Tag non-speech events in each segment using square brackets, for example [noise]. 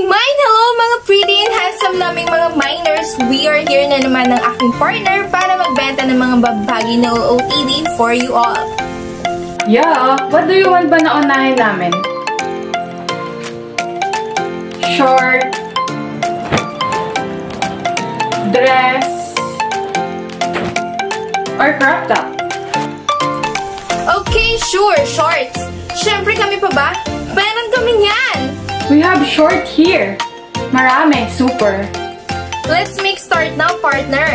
Mine! Hello mga pretty and handsome naming mga miners! We are here na naman ng aking partner para magbenta ng mga babagi na OOTD for you all. Yeah, what do you want ba na unahin namin? Short, dress, or crop top? Okay, sure, shorts. Siyempre kami pa ba? Meron kami niyan! We have short here. Marami, super. Let's make start now, partner.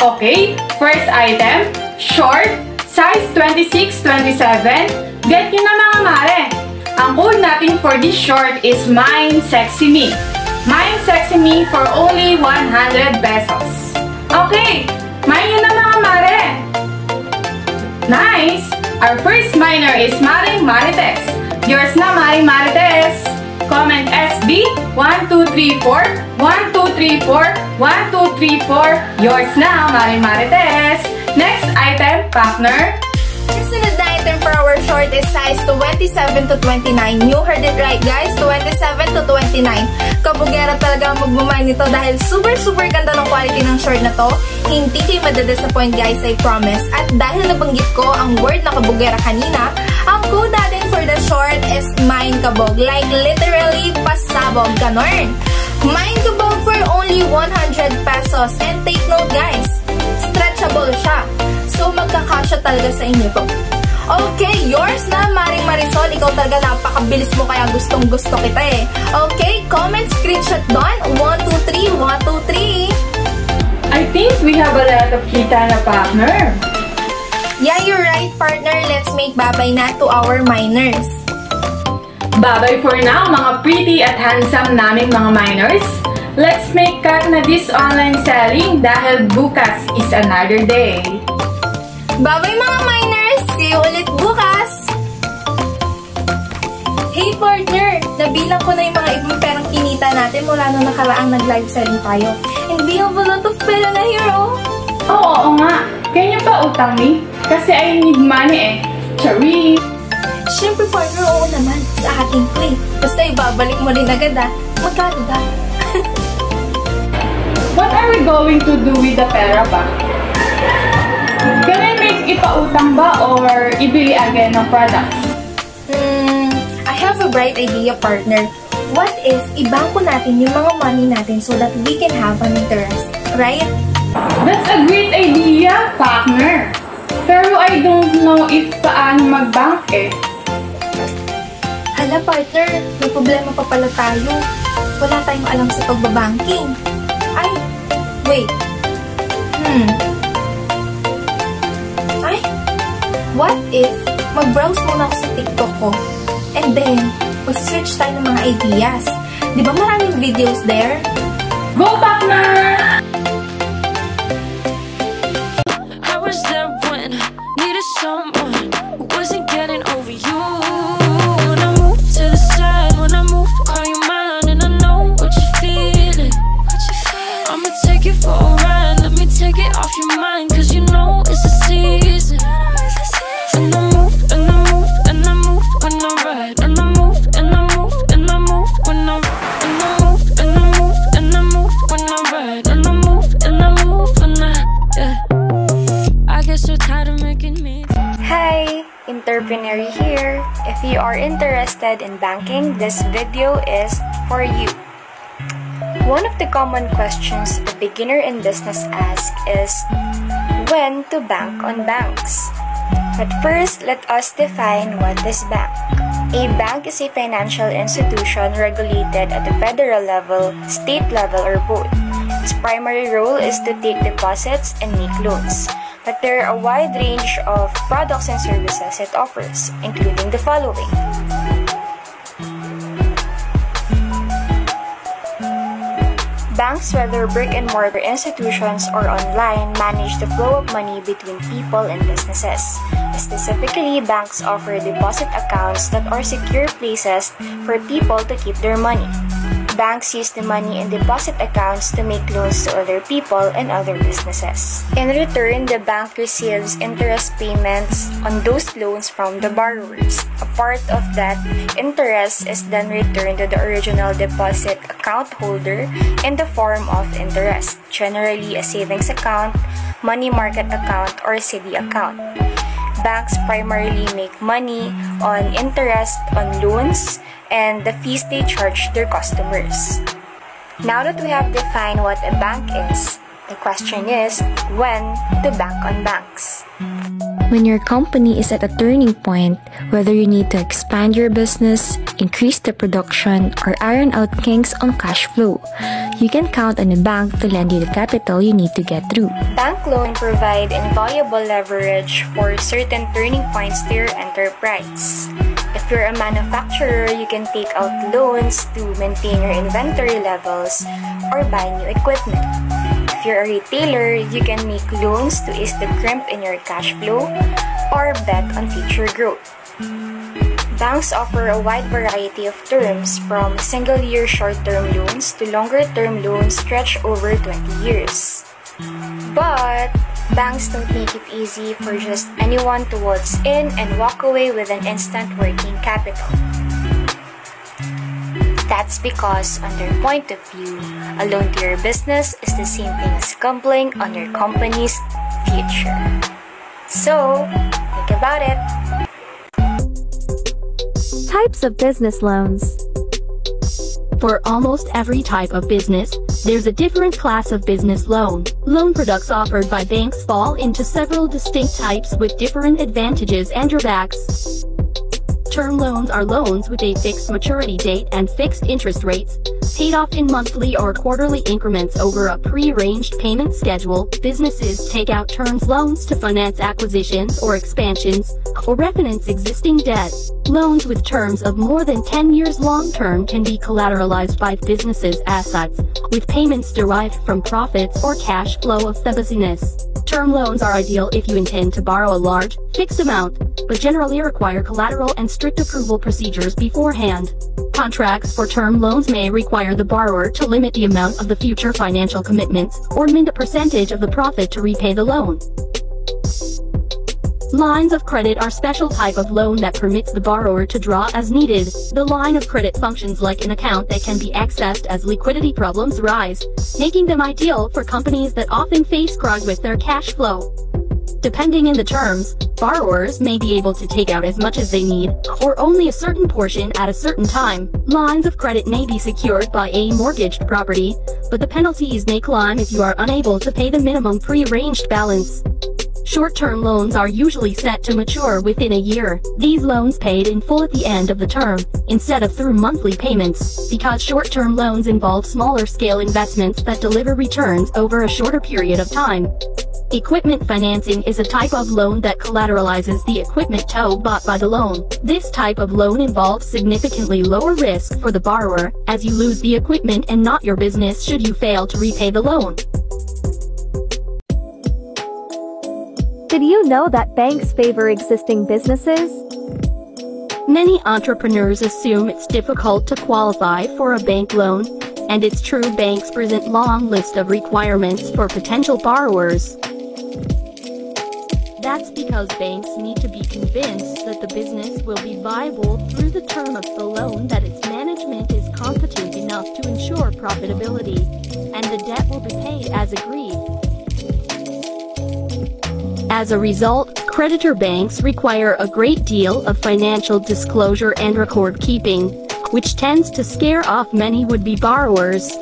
Okay, first item, short, size 26-27. Get nyo na mga mare. Ang code natin for this short is Mine Sexy Me. Mine Sexy Me for only 100 pesos. Okay, mine nyo na mga mare. Nice! Our first miner is Maring Marites. Yours na, Maring Marites. Comment SB 1234 1234 1234. Yours na, Maring Marites. Next item, partner. Susunod na item for our short is size 27 to 29. You heard it right guys, 27 to 29. Kabugera talaga ang magmamay nito dahil super super ganda ng quality ng short na to. Hindi kayo madadisappoint guys, I promise. At dahil nabanggit ko ang word na kabugera kanina, ang code natin for the short is mine kabog. Like literally pasabog ganon. Mine kabog for only 100 pesos. And take note guys, stretchable siya. So, magkakasya talaga sa inyo to. Okay, yours na, Maring Marisol. Ikaw talaga napakabilis mo kaya gustong gusto kita eh. Okay, comment, screenshot doon. 1, 2, 3, 1, 2, 3. I think we have a lot of kita na partner. Yeah, you're right, partner. Let's make babay na to our miners. Babay for now, mga pretty at handsome naming mga miners. Let's make cut na this online selling dahil bukas is another day. Babay mga miners! See you ulit bukas! Hey partner! Nabilang ko na yung mga ibang perang kinita natin mula nung nakaraang nag-live selling tayo. And we have a lot of pera na here, oh! Oo, oo nga. Kaya niyo pa utang ni? Kasi I need money eh. Chari! Siyempre partner, oo naman. Sa akin ko eh. Basta ibabalik mo rin agad ah. Magkano ba? [laughs] What are we going to do with the pera ba? Can I make ipautang ba or ibili again ng products? Hmm, I have a bright idea, partner. What if ibangko natin yung mga money natin so that we can have an interest, right? That's a great idea, partner. Pero I don't know if paano mag-bank eh. Hala, partner, may problema pa pala tayo. Wala tayong alam sa pagbabanking. Ay, wait. Hmm. Ay, what if mag-browse muna ako sa TikTok ko and then mag-search tayo ng mga ideas. Di ba maraming videos there? Go, partner! Needed Here. If you are interested in banking, this video is for you. One of the common questions a beginner in business asks is when to bank on banks. But first, let us define what is bank. A bank is a financial institution regulated at the federal level, state level, or both. Its primary role is to take deposits and make loans. But there are a wide range of products and services it offers, including the following. Banks, whether brick and mortar institutions or online, manage the flow of money between people and businesses. Specifically, banks offer deposit accounts that are secure places for people to keep their money. Banks use the money in deposit accounts to make loans to other people and other businesses. In return, the bank receives interest payments on those loans from the borrowers. A part of that interest is then returned to the original deposit account holder in the form of interest, generally a savings account, money market account, or CD account. Banks primarily make money on interest on loans and the fees they charge their customers. Now that we have defined what a bank is, the question is when to bank on banks. When your company is at a turning point, whether you need to expand your business, increase the production, or iron out kinks on cash flow, you can count on a bank to lend you the capital you need to get through. Bank loan provide invaluable leverage for certain turning points to your enterprise. If you're a manufacturer, you can take out loans to maintain your inventory levels or buy new equipment. If you're a retailer, you can make loans to ease the crimp in your cash flow or bet on future growth. Banks offer a wide variety of terms from single-year short-term loans to longer-term loans stretched over 20 years. But banks don't make it easy for just anyone to waltz in and walk away with an instant working capital. That's because, on their point of view, a loan to your business is the same thing as gambling on your company's future. So, think about it. Types of business loans. For almost every type of business, there's a different class of business loan. Loan products offered by banks fall into several distinct types with different advantages and drawbacks. Term loans are loans with a fixed maturity date and fixed interest rates, paid off in monthly or quarterly increments over a pre-arranged payment schedule. Businesses take out terms loans to finance acquisitions or expansions, or refinance existing debt. Loans with terms of more than 10 years long term can be collateralized by businesses' assets, with payments derived from profits or cash flow of the business. Term loans are ideal if you intend to borrow a large, fixed amount, but generally require collateral and strict approval procedures beforehand. Contracts for term loans may require the borrower to limit the amount of the future financial commitments or limit a percentage of the profit to repay the loan. Lines of credit are special type of loan that permits the borrower to draw as needed. The line of credit functions like an account that can be accessed as liquidity problems rise, making them ideal for companies that often face crunch with their cash flow. Depending on the terms, borrowers may be able to take out as much as they need, or only a certain portion at a certain time. Lines of credit may be secured by a mortgaged property, but the penalties may climb if you are unable to pay the minimum pre-arranged balance. Short-term loans are usually set to mature within a year. These loans paid in full at the end of the term, instead of through monthly payments, because short-term loans involve smaller scale investments that deliver returns over a shorter period of time. Equipment financing is a type of loan that collateralizes the equipment tow bought by the loan. This type of loan involves significantly lower risk for the borrower, as you lose the equipment and not your business should you fail to repay the loan. Did you know that banks favor existing businesses? Many entrepreneurs assume it's difficult to qualify for a bank loan, and it's true banks present long list of requirements for potential borrowers. That's because banks need to be convinced that the business will be viable through the term of the loan that its management is competent enough to ensure profitability, and the debt will be paid as agreed. As a result, creditor banks require a great deal of financial disclosure and record keeping, which tends to scare off many would-be borrowers.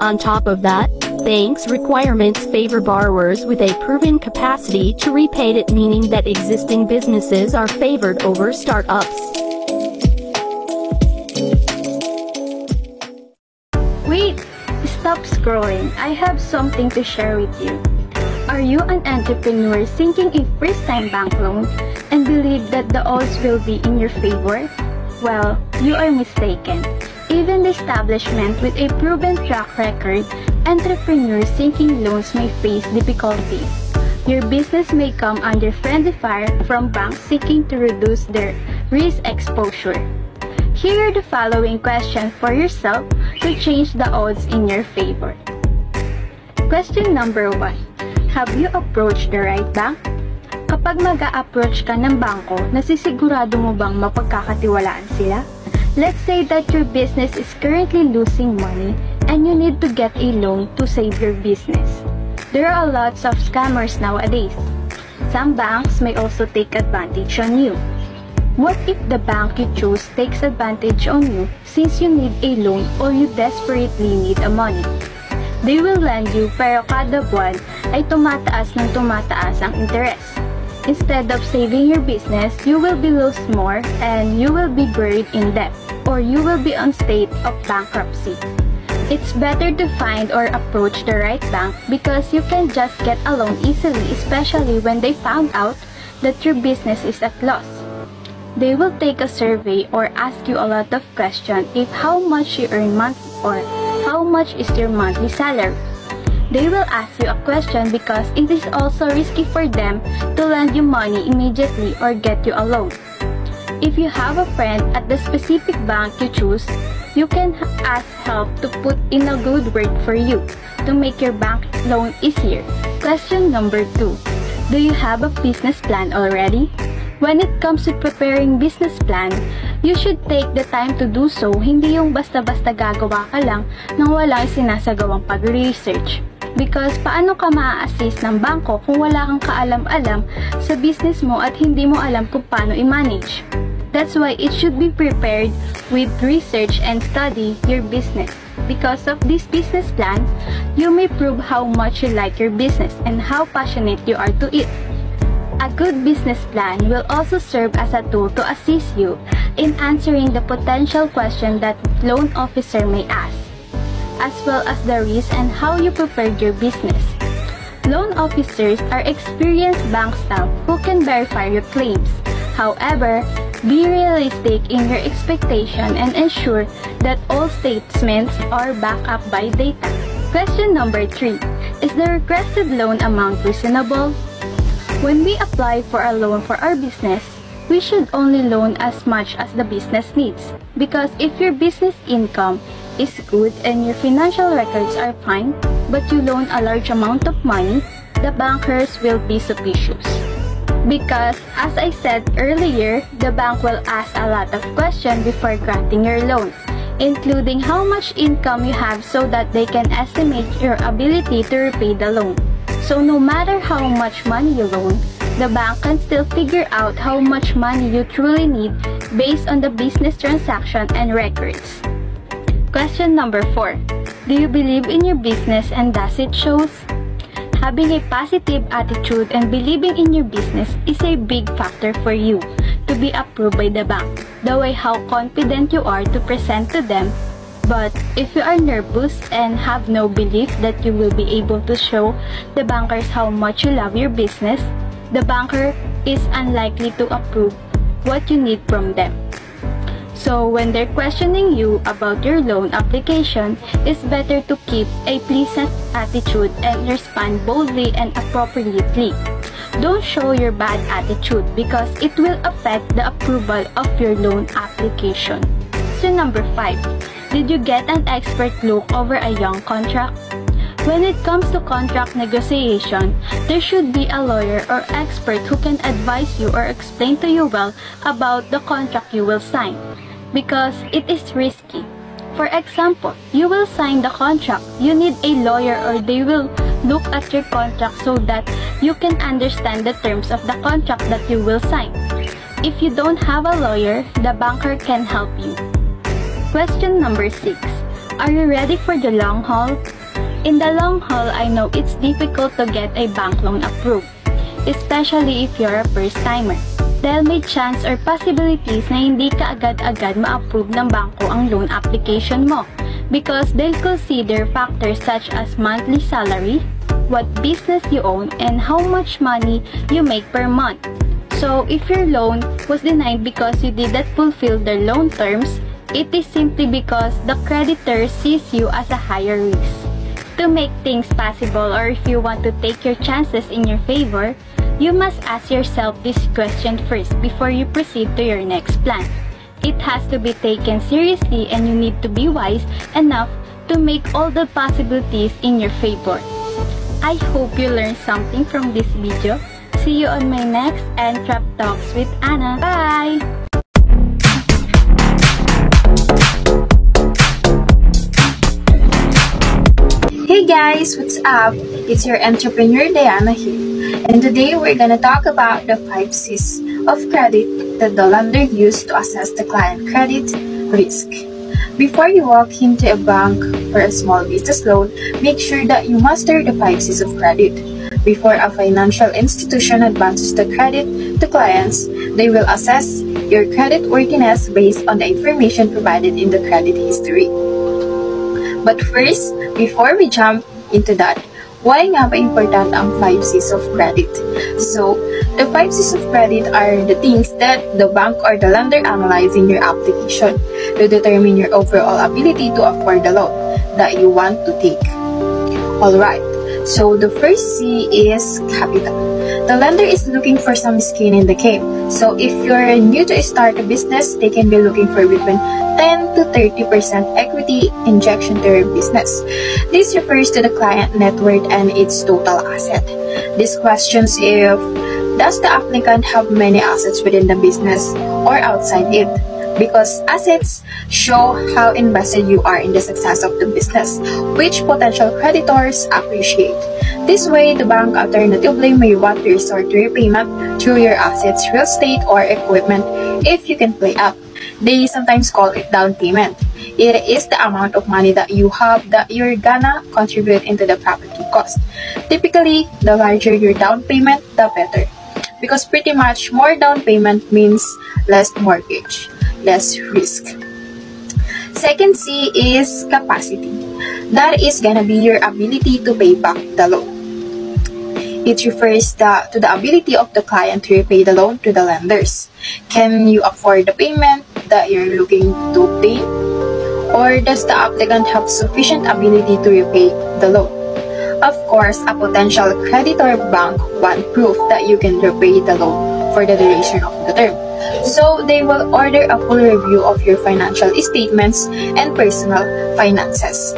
On top of that, banks' requirements favor borrowers with a proven capacity to repay it meaning that existing businesses are favored over startups. Scrolling. I have something to share with you. Are you an entrepreneur seeking a first-time bank loan and believe that the odds will be in your favor? Well, you are mistaken. Even the establishment with a proven track record, entrepreneurs seeking loans may face difficulties. Your business may come under friendly fire from banks seeking to reduce their risk exposure. Here are the following questions for yourself to change the odds in your favor. Question number 1. Have you approached the right bank? Kapag mag approach ka ng bangko, nasisigurado mo bang mapagkakatiwalaan sila? Let's say that your business is currently losing money and you need to get a loan to save your business. There are lots of scammers nowadays. Some banks may also take advantage on you. What if the bank you choose takes advantage on you since you need a loan or you desperately need a money? They will lend you pero kada buwan ay tumataas ng tumataas ang interest. Instead of saving your business, you will be lose more and you will be buried in debt or you will be on state of bankruptcy. It's better to find or approach the right bank because you can just get a loan easily especially when they found out that your business is at loss. They will take a survey or ask you a lot of questions if how much you earn monthly or how much is your monthly salary. They will ask you a question because it is also risky for them to lend you money immediately or get you a loan. If you have a friend at the specific bank you choose, you can ask help to put in a good word for you to make your bank loan easier. Question number 2. Do you have a business plan already? When it comes to preparing business plan, you should take the time to do so, hindi yung basta-basta gagawa ka lang nang walang sinasagawang pag-research. Because paano ka maa-assist ng bangko kung wala kang kaalam-alam sa business mo at hindi mo alam kung paano i-manage? That's why it should be prepared with research and study your business. Because of this business plan, you may prove how much you like your business and how passionate you are to it. A good business plan will also serve as a tool to assist you in answering the potential question that loan officer may ask as well as the risk and how you prepared your business. Loan officers are experienced bank staff who can verify your claims. However, be realistic in your expectation and ensure that all statements are backed up by data. Question number 3. Is the requested loan amount reasonable? When we apply for a loan for our business, we should only loan as much as the business needs. Because if your business income is good and your financial records are fine, but you loan a large amount of money, the bankers will be suspicious. Because, as I said earlier, the bank will ask a lot of questions before granting your loan, including how much income you have so that they can estimate your ability to repay the loan. So no matter how much money you loan, the bank can still figure out how much money you truly need based on the business transaction and records. Question number 4. Do you believe in your business and does it shows? Having a positive attitude and believing in your business is a big factor for you to be approved by the bank. The way how confident you are to present to them. But if you are nervous and have no belief that you will be able to show the bankers how much you love your business, the banker is unlikely to approve what you need from them. So when they're questioning you about your loan application, it's better to keep a pleasant attitude and respond boldly and appropriately. Don't show your bad attitude because it will affect the approval of your loan application. So number 5. Did you get an expert look over a young contract? When it comes to contract negotiation, there should be a lawyer or expert who can advise you or explain to you well about the contract you will sign because it is risky. For example, you will sign the contract. You need a lawyer or they will look at your contract so that you can understand the terms of the contract that you will sign. If you don't have a lawyer, the banker can help you. Question number 6. Are you ready for the long haul? In the long haul, I know it's difficult to get a bank loan approved, especially if you're a first timer dahil may chance or possibilities na hindi ka agad-agad ma-approve ng bangko ang loan application mo because they'll consider factors such as monthly salary, what business you own, and how much money you make per month. So, if your loan was denied because you didn't fulfill the loan terms, it is simply because the creditor sees you as a higher risk. To make things possible or if you want to take your chances in your favor, You must ask yourself this question first before you proceed to your next plan. It has to be taken seriously and you need to be wise enough to make all the possibilities in your favor. I hope you learned something from this video. See you on my next and Trap Talks with Anna. Bye! Hey guys, what's up? It's your entrepreneur Diana here. And today we're gonna talk about the 5 C's of credit that the lender use to assess the client credit risk. Before you walk into a bank for a small business loan, make sure that you master the 5 C's of credit. Before a financial institution advances the credit to clients, they will assess your credit worthiness based on the information provided in the credit history. But first, before we jump into that, why nga ba important ang 5 C's of credit? So, the 5 C's of credit are the things that the bank or the lender analyze in your application to determine your overall ability to afford the loan that you want to take. Alright, so the first C is capital. The lender is looking for some skin in the game. So if you're new to start a business, they can be looking for between 10 to 30% equity injection to your business. This refers to the client net worth and its total asset. This questions if does the applicant have many assets within the business or outside it? Because assets show how invested you are in the success of the business, which potential creditors appreciate. This way, the bank alternatively may want to resort to repayment through your assets, real estate, or equipment if you can play up. They sometimes call it down payment. It is the amount of money that you have that you're gonna contribute into the property cost. Typically, the larger your down payment, the better. Because pretty much more down payment means less mortgage less risk. Second C is capacity. That is gonna be your ability to pay back the loan. It refers the, to the ability of the client to repay the loan to the lenders. Can you afford the payment that you're looking to pay? Or does the applicant have sufficient ability to repay the loan? Of course, a potential creditor bank want proof that you can repay the loan for the duration of the term. So they will order a full review of your financial statements and personal finances.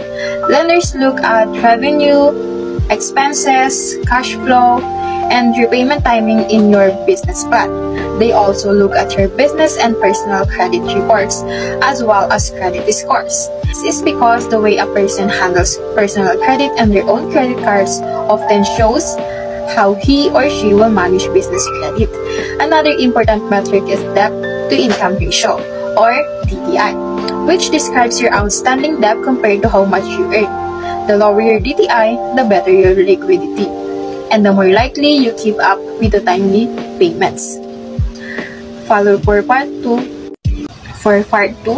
Lenders look at revenue, expenses, cash flow, and repayment timing in your business plan. They also look at your business and personal credit reports, as well as credit scores. This is because the way a person handles personal credit and their own credit cards often shows how he or she will manage business credit. Another important metric is debt to income ratio or DTI, which describes your outstanding debt compared to how much you earn. The lower your DTI, the better your liquidity, and the more likely you keep up with the timely payments. Follow for part 2. For part 2,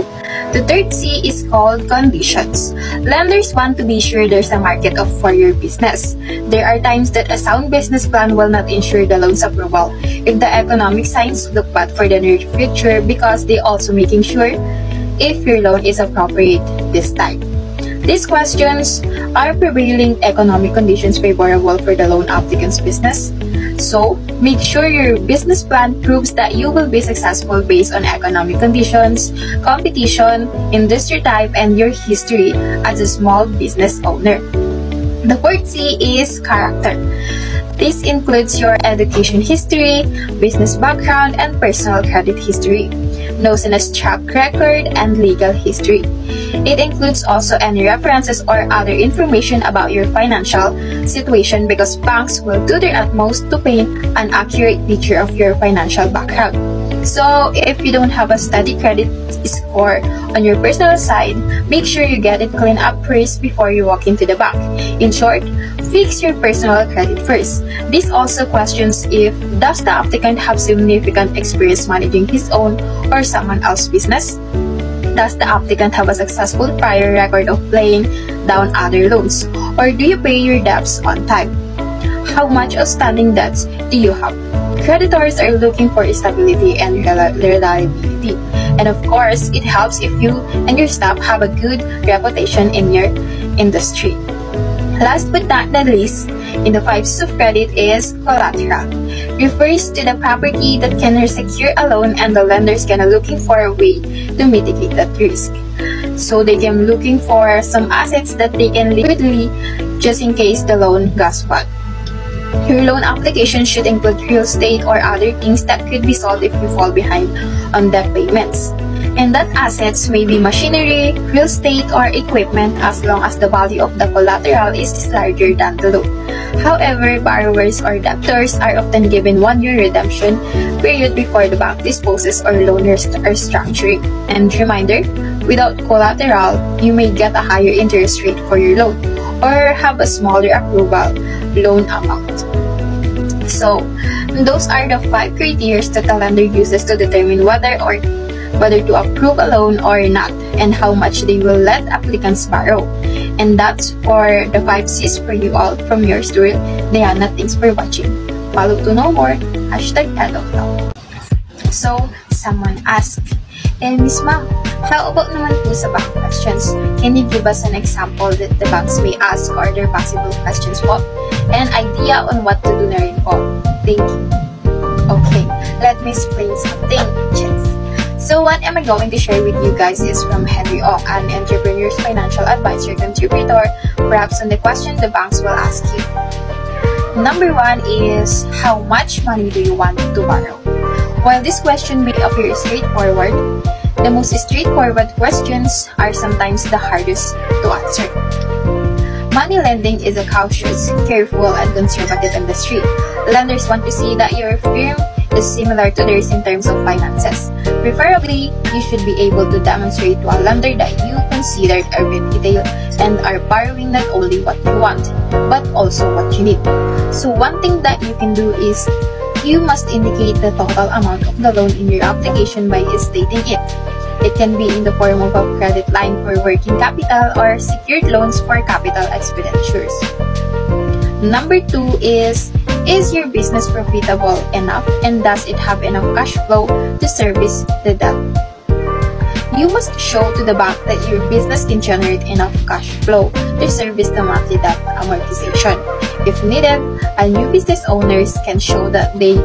the third C is called conditions. Lenders want to be sure there's a market of for your business. There are times that a sound business plan will not ensure the loan's approval if the economic signs look bad for the near future because they also making sure if your loan is appropriate this time. These questions are prevailing economic conditions favorable for the loan applicant's business? So, make sure your business plan proves that you will be successful based on economic conditions, competition, industry type, and your history as a small business owner. The fourth C is character. This includes your education history, business background, and personal credit history, as track record and legal history. It includes also any references or other information about your financial situation because banks will do their utmost to paint an accurate picture of your financial background. So, if you don't have a steady credit score on your personal side, make sure you get it cleaned up first before you walk into the bank. In short, fix your personal credit first. This also questions if does the applicant have significant experience managing his own or someone else's business? Does the applicant have a successful prior record of paying down other loans? Or do you pay your debts on time? How much outstanding debts do you have? Creditors are looking for stability and reliability. And of course, it helps if you and your staff have a good reputation in your industry. Last but not the least, in the five of credit is collateral. Refers to the property that can secure a loan and the lenders can looking for a way to mitigate that risk. So they can looking for some assets that they can liquidly just in case the loan goes bad. Your loan application should include real estate or other things that could be sold if you fall behind on debt payments. And that assets may be machinery, real estate, or equipment as long as the value of the collateral is larger than the loan. However, borrowers or debtors are often given one-year redemption period before the bank disposes or loaners are structuring. And reminder, without collateral, you may get a higher interest rate for your loan or have a smaller approval loan amount. So, those are the five criteria that the lender uses to determine whether or whether to approve a loan or not and how much they will let applicants borrow. And that's for the 5 C's for you all from yours truly, Diana. Thanks for watching. Follow to know more, hashtag EdOcTalk. So, someone asked, Eh, Miss Ma'am, how about naman po sa bank questions? Can you give us an example that the banks may ask or their possible questions po? And idea on what to do na rin po. Thank you. Okay, let me explain something. Cheers. So what am I going to share with you guys is from Henry O, an entrepreneur's financial advisor contributor, perhaps on the question the banks will ask you. Number one is, how much money do you want to borrow? While this question may appear straightforward, the most straightforward questions are sometimes the hardest to answer. Money lending is a cautious, careful, and conservative industry. Lenders want to see that your firm is similar to theirs in terms of finances. Preferably, you should be able to demonstrate to a lender that you considered a retail and are borrowing not only what you want, but also what you need. So one thing that you can do is you must indicate the total amount of the loan in your application by stating it. It can be in the form of a credit line for working capital or secured loans for capital expenditures. Number two is is your business profitable enough and does it have enough cash flow to service the debt? You must show to the bank that your business can generate enough cash flow to service the monthly debt amortization. If needed, a new business owners can show that they've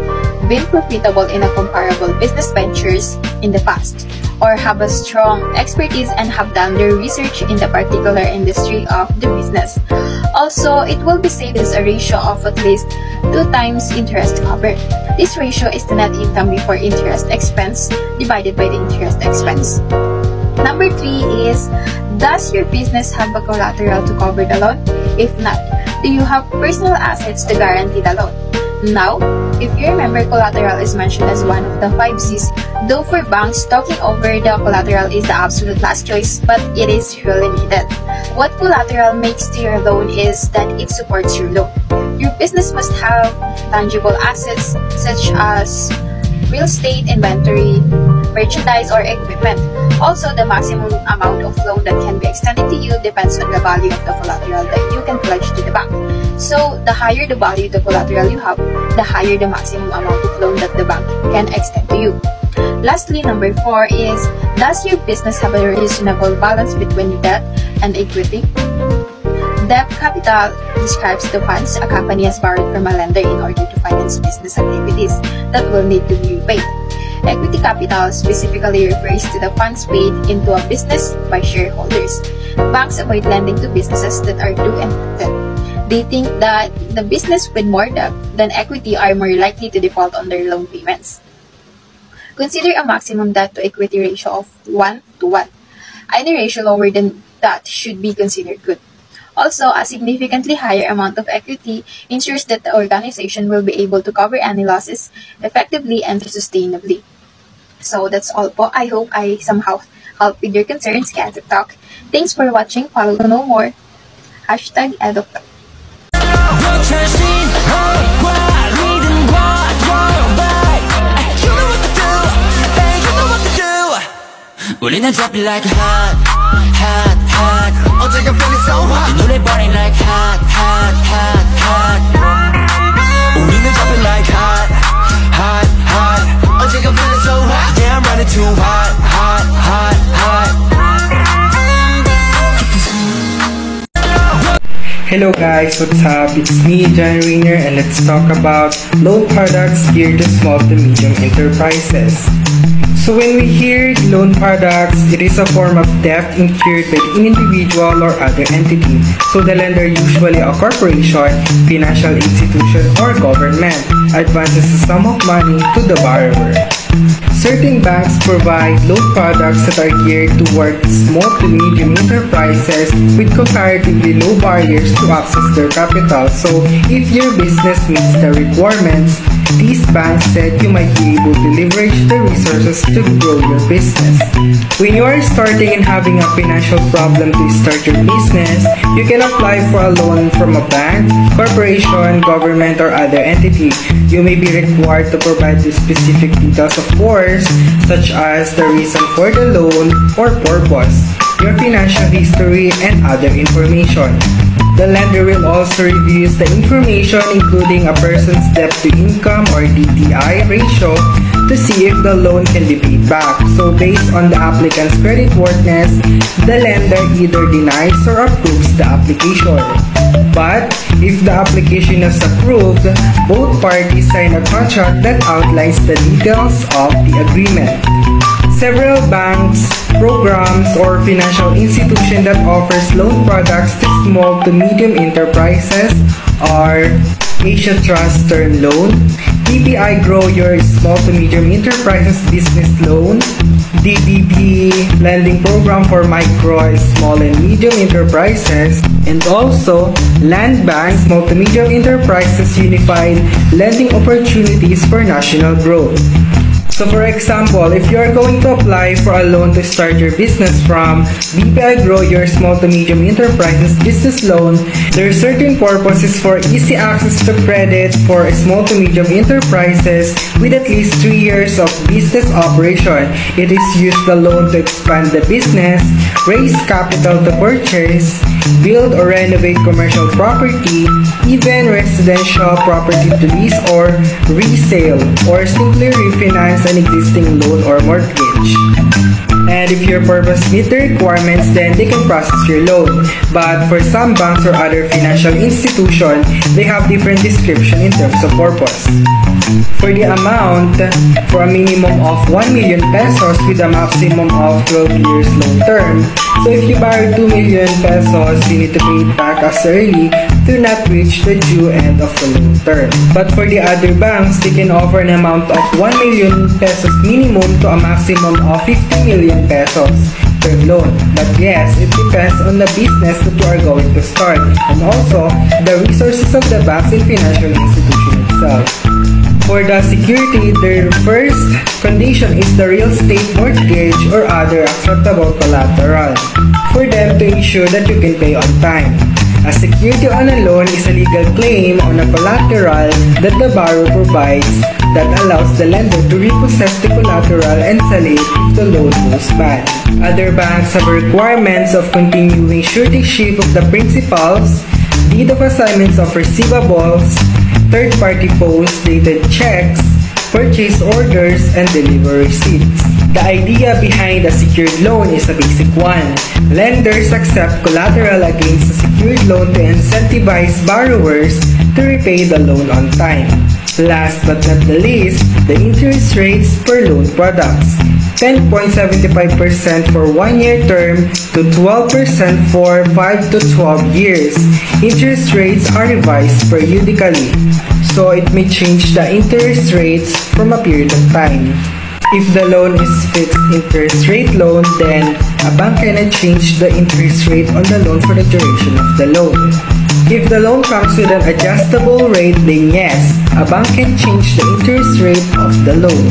been profitable in a comparable business ventures in the past or have a strong expertise and have done their research in the particular industry of the business. Also, it will be saved as a ratio of at least 2 times interest cover. This ratio is the net income before interest expense divided by the interest expense. Number 3 is, does your business have a collateral to cover the loan? If not, do you have personal assets to guarantee the loan? Now, if you remember, collateral is mentioned as one of the 5 C's, though for banks, talking over the collateral is the absolute last choice, but it is really needed. What collateral makes to your loan is that it supports your loan. Your business must have tangible assets such as real estate, inventory, merchandise, or equipment. Also, the maximum amount of loan that can be extended to you depends on the value of the collateral that you can pledge to the bank. So, the higher the value of the collateral you have, the higher the maximum amount of loan that the bank can extend to you. Lastly, number four is, does your business have a reasonable balance between debt and equity? Debt capital describes the funds a company has borrowed from a lender in order to finance business activities that will need to be repaid. Equity capital specifically refers to the funds paid into a business by shareholders. Banks avoid lending to businesses that are too indebted. They think that the business with more debt than equity are more likely to default on their loan payments. Consider a maximum debt to equity ratio of 1 to 1. Any ratio lower than that should be considered good. Also, a significantly higher amount of equity ensures that the organization will be able to cover any losses effectively and sustainably. So that's all po. I hope I somehow helped with your concerns, Cat Talk. Thanks for watching. Follow to know more. Hashtag Adopt. Drop it like hot, hot, hot 어제가 feeling so hot 이 노래 burning like hot, hot, hot, hot 우리는 drop it like hot, hot, hot 어제가 feeling so hot Yeah, I'm running too hot, Hello guys, what's up? It's me, John Rainer, and let's talk about loan products geared to small to medium enterprises. So when we hear loan products, it is a form of debt incurred by an individual or other entity. So the lender, usually a corporation, financial institution, or government, advances a sum of money to the borrower. Certain banks provide loan products that are geared toward small to medium enterprises with comparatively low barriers to access their capital. So if your business meets the requirements, these banks said you might be able to leverage the resources to grow your business. When you are starting and having a financial problem to start your business, you can apply for a loan from a bank, corporation, government, or other entity. You may be required to provide the specific details of course, such as the reason for the loan or purpose, your financial history, and other information. The lender will also review the information including a person's debt to income or DTI ratio to see if the loan can be paid back. So based on the applicant's credit worthiness, the lender either denies or approves the application. But if the application is approved, both parties sign a contract that outlines the details of the agreement. Several banks, programs, or financial institutions that offers loan products to small to medium enterprises are Asia Trust Term Loan, BPI Grow Your Small to Medium Enterprises Business Loan, DBP Lending Program for Micro, Small and Medium Enterprises, and also Land Bank Small to Medium Enterprises Unified Lending Opportunities for National Growth. So for example, if you are going to apply for a loan to start your business from BPI Grow Your Small to Medium Enterprises Business Loan, there are certain purposes for easy access to credit for small to medium enterprises with at least 3 years of business operation. It is used the loan to expand the business, raise capital to purchase, build or renovate commercial property, even residential property to lease or resale, or simply refinance an existing loan or mortgage. And if your purpose meet the requirements, then they can process your loan. But for some banks or other financial institution, they have different description in terms of purpose. For the amount, for a minimum of 1 million pesos with a maximum of 12 years loan term. So if you borrow 2 million pesos, you need to pay it back as early to not reach the due end of the loan term. But for the other banks, they can offer an amount of 1 million pesos minimum to a maximum of 50 million pesos per loan. But yes, it depends on the business that you are going to start and also the resources of the banks and financial institution itself. For the security, the first condition is the real estate mortgage or other acceptable collateral for them to ensure that you can pay on time. A security on a loan is a legal claim on a collateral that the borrower provides that allows the lender to repossess the collateral and sell it if the loan goes bad. Other banks have requirements of continuing suretyship of the principals, deed of assignments of receivables, third-party posts, dated checks, purchase orders, and delivery receipts. The idea behind a secured loan is a basic one. Lenders accept collateral against a secured loan to incentivize borrowers to repay the loan on time. Last but not the least, the interest rates per loan products. 10.75% for 1-year term to 12% for 5 to 12 years. Interest rates are revised periodically, so it may change the interest rates from a period of time. If the loan is fixed interest rate loan, then a bank cannot change the interest rate on the loan for the duration of the loan. If the loan comes with an adjustable rate, then yes, a bank can change the interest rate of the loan.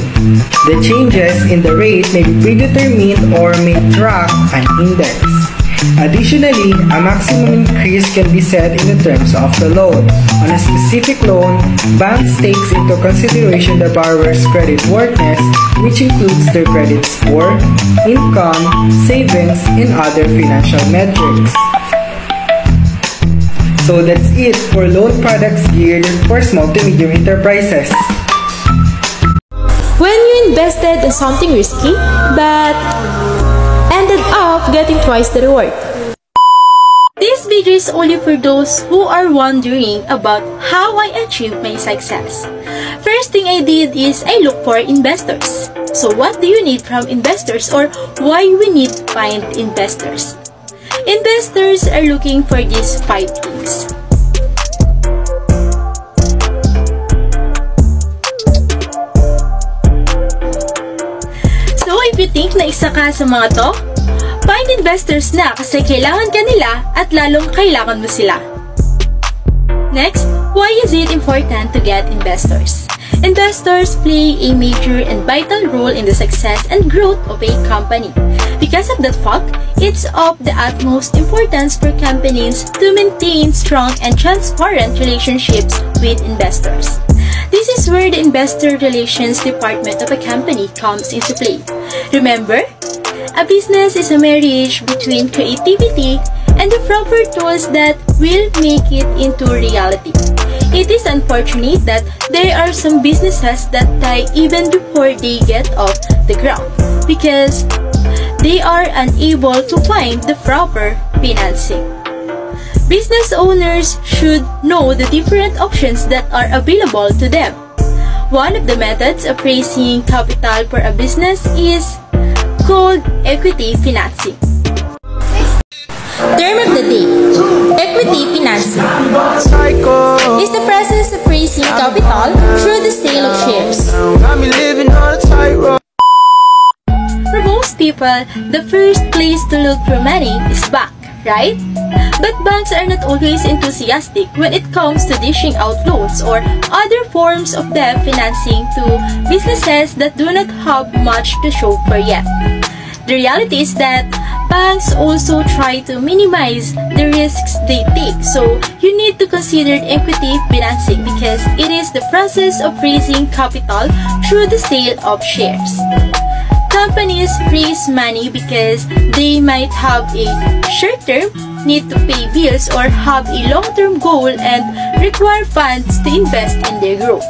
The changes in the rate may be predetermined or may track an index. Additionally, a maximum increase can be set in the terms of the loan. On a specific loan, banks takes into consideration the borrower's credit worthiness, which includes their credit score, income, savings, and other financial metrics. So that's it for loan products geared for small to medium enterprises. When you invested in something risky, but ended up getting twice the reward. This video is only for those who are wondering about how I achieve my success. First thing I did is I look for investors. So what do you need from investors or why we need to find investors? Investors are looking for these five things. So if you think na isa ka sa mga to, find investors na kasi kailangan ka nila at lalong kailangan mo sila. Next, why is it important to get investors? Investors play a major and vital role in the success and growth of a company. Because of that fact, it's of the utmost importance for companies to maintain strong and transparent relationships with investors. This is where the investor relations department of a company comes into play. Remember, a business is a marriage between creativity and the proper tools that will make it into reality. It is unfortunate that there are some businesses that die even before they get off the ground because they are unable to find the proper financing. Business owners should know the different options that are available to them. One of the methods of raising capital for a business is called equity financing. Term of the day Equity financing is the process of raising capital through the sale of shares. For most people, the first place to look for money is bank, right? But banks are not always enthusiastic when it comes to dishing out loans or other forms of debt financing to businesses that do not have much to show for yet. The reality is that banks also try to minimize the risks they take. So you need to consider equity financing because it is the process of raising capital through the sale of shares. Companies raise money because they might have a short-term need to pay bills or have a long-term goal and require funds to invest in their growth.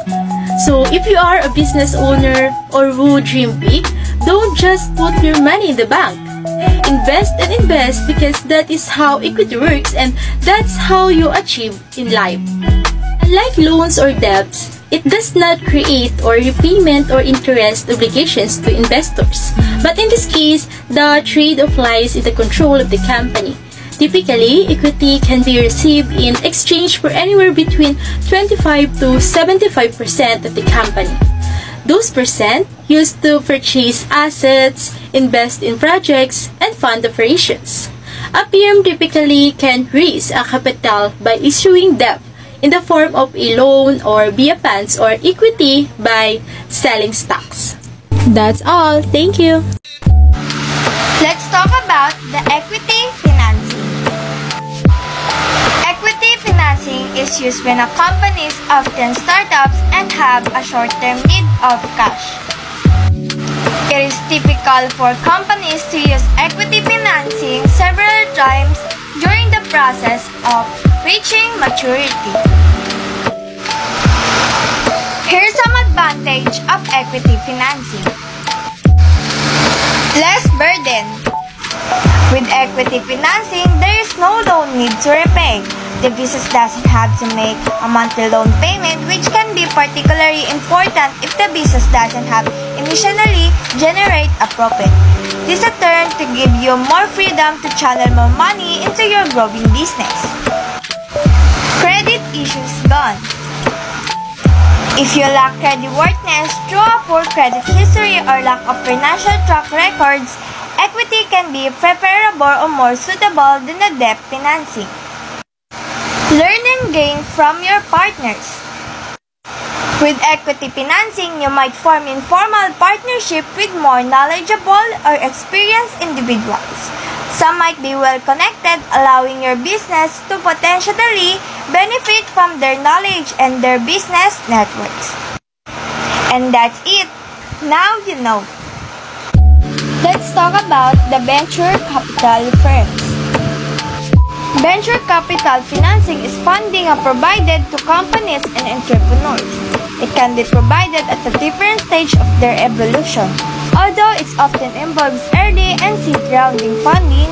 So if you are a business owner or who dream big, don't just put your money in the bank. Invest and invest because that is how equity works and that's how you achieve in life. Unlike loans or debts, it does not create or repayment or interest obligations to investors. But in this case, the trade-off lies in the control of the company. Typically, equity can be received in exchange for anywhere between 25 to 75% of the company. Those percent used to purchase assets, invest in projects, and fund operations. A PM typically can raise a capital by issuing debt in the form of a loan or via funds or equity by selling stocks. That's all. Thank you. Let's talk about the equity financing. Equity financing is used when a company is often startups and have a short-term need of cash. It is typical for companies to use equity financing several times during the process of reaching maturity. Here's some advantage of equity financing. Less burden. With equity financing, there is no loan need to repay. The business doesn't have to make a monthly loan payment which can be particularly important if the business doesn't have initially generate a profit. This in turn to give you more freedom to channel more money into your growing business. Issues gone. If you lack creditworthiness through a poor credit history or lack of financial track records, equity can be preferable or more suitable than a debt financing. Learn and gain from your partners. With equity financing, you might form informal partnership with more knowledgeable or experienced individuals. Some might be well connected, allowing your business to potentially benefit from their knowledge and their business networks. And that's it. Now you know. Let's talk about the venture capital firms. Venture capital financing is funding provided to companies and entrepreneurs. It can be provided at a different stage of their evolution. Although it often involves early and seed rounding funding,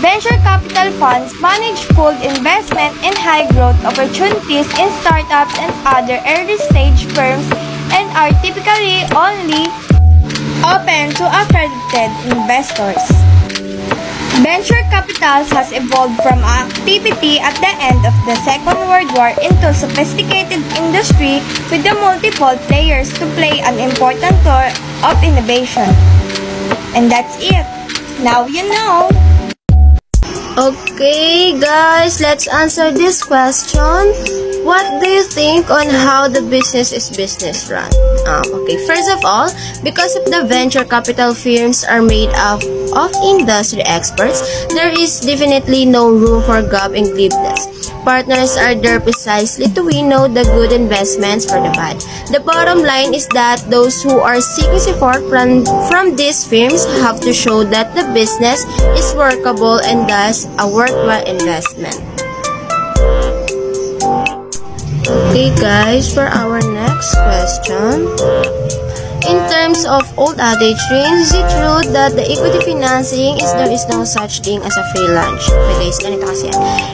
Venture capital funds manage pooled investment in high growth opportunities in startups and other early stage firms and are typically only open to accredited investors. Venture capitals has evolved from a activity at the end of the Second World War into a sophisticated industry with the multiple players to play an important role of innovation. And that's it. Now you know. Okay, guys, let's answer this question. What do you think on how the business is business run? Um, okay, first of all, because of the venture capital firms are made up of industry experts, there is definitely no room for gab and glibness. Partners are there precisely to winnow the good investments for the bad. The bottom line is that those who are seeking support from, from these firms have to show that the business is workable and thus a worthwhile investment. Okay guys, for our next question. In terms of old adage rings, is it true that the equity financing is there is no such thing as a free lunch?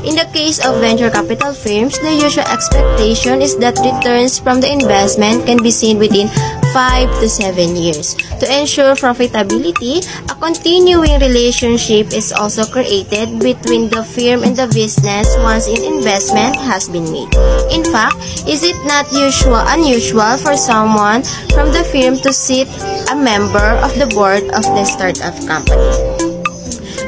In the case of venture capital firms, the usual expectation is that returns from the investment can be seen within 5 to 7 years. To ensure profitability, a continuing relationship is also created between the firm and the business once an investment has been made. In fact, is it not usual unusual for someone from the firm to sit a member of the board of the startup company.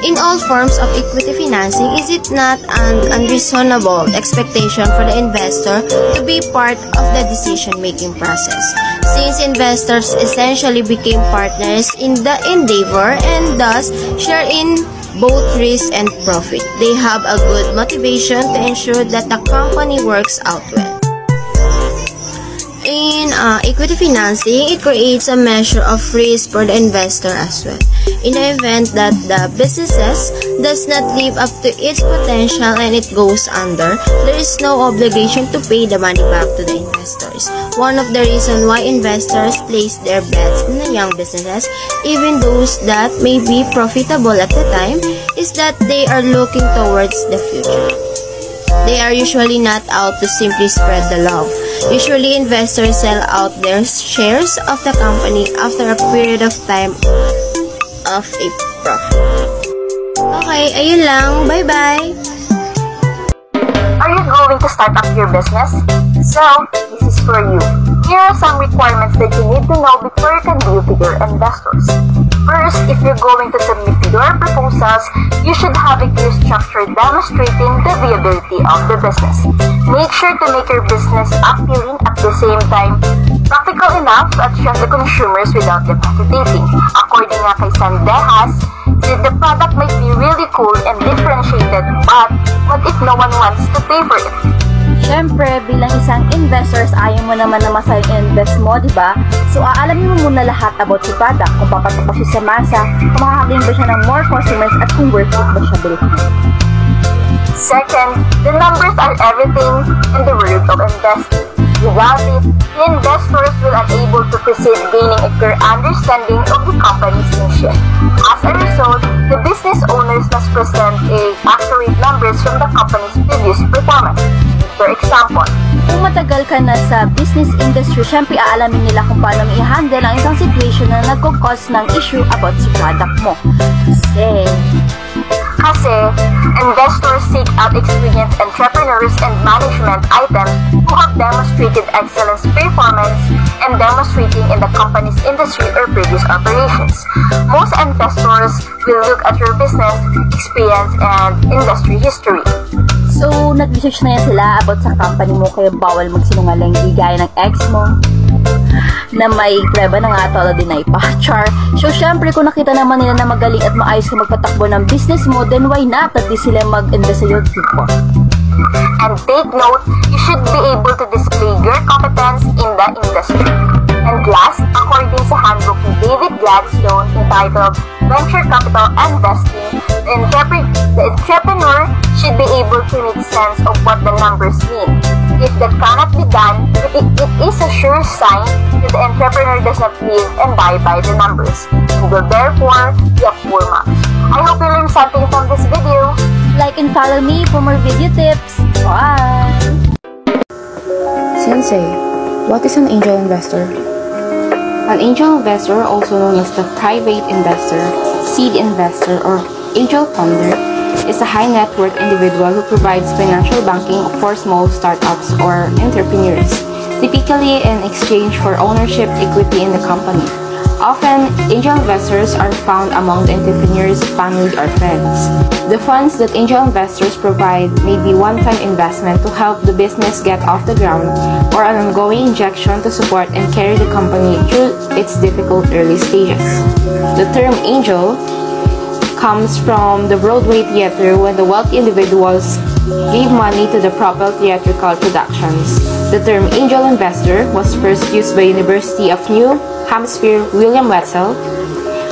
In all forms of equity financing, is it not an unreasonable expectation for the investor to be part of the decision-making process? Since investors essentially became partners in the endeavor and thus share in both risk and profit, they have a good motivation to ensure that the company works out well. In uh, equity financing, it creates a measure of risk for the investor as well. In the event that the businesses does not live up to its potential and it goes under, there is no obligation to pay the money back to the investors. One of the reasons why investors place their bets in the young businesses, even those that may be profitable at the time, is that they are looking towards the future. They are usually not out to simply spread the love. Usually, investors sell out their shares of the company after a period of time of a profit. Okay, ayun lang. Bye-bye! Are you going to start up your business? So, this is for you. Here are some requirements that you need to know before you can deal with your investors. First, if you're going to submit your proposals, you should have a clear structure demonstrating the viability of the business. Make sure to make your business appealing at the same time practical enough to attract the consumers without them hesitating. According nga kay Sandejas, the product might be really cool and differentiated, but what if no one wants to pay for it? Siyempre, bilang isang investors, ayaw mo naman na masayang invest mo, di ba? So, aalamin mo muna lahat about sa product, kung papatok siya sa masa, kung makakagain ba siya ng more customers, at kung worth it ba siya bilhin. Second, the numbers are everything in the world of investing. Without it, investors will unable to proceed gaining a clear understanding of the company's mission. As a result, the business owners must present a accurate numbers from the company's previous performance. For example, Kung matagal ka na sa business industry, syempre aalamin nila kung paano i-handle ang isang situation na nagkukos ng issue about sa product mo. Kasi, Kasi, investors seek out experienced entrepreneurs and management items who have demonstrated excellence performance and demonstrating in the company's industry or previous operations. Most investors will look at your business, experience, and industry history. so nag-research na yan sila about sa company mo kaya bawal magsinungaling di gaya ng ex mo na may preba na nga tolo din na ipachar. So, syempre, kung nakita naman nila na magaling at maayos ka magpatakbo ng business mo, then why not at di sila mag-invest sa iyo tipo? And take note, you should be able to display your competence in the industry. And last, according sa handbook ni David Gladstone entitled Venture Capital Investing, the, the entrepreneur should be able to make sense of what the numbers mean. If that cannot be done, it, it is a sure sign that the entrepreneur does not live and die by the numbers, and will therefore be a poor man. I hope you learned something from this video. Follow me for more video tips. Bye! Sensei, what is an angel investor? An angel investor, also known as the private investor, seed investor, or angel funder, is a high net worth individual who provides financial banking for small startups or entrepreneurs, typically in exchange for ownership equity in the company. Often, angel investors are found among the entrepreneur's family or friends. The funds that angel investors provide may be one-time investment to help the business get off the ground or an ongoing injection to support and carry the company through its difficult early stages. The term angel comes from the Broadway theater when the wealthy individuals gave money to the proper theatrical productions. The term angel investor was first used by University of New Hampshire William Wetzel,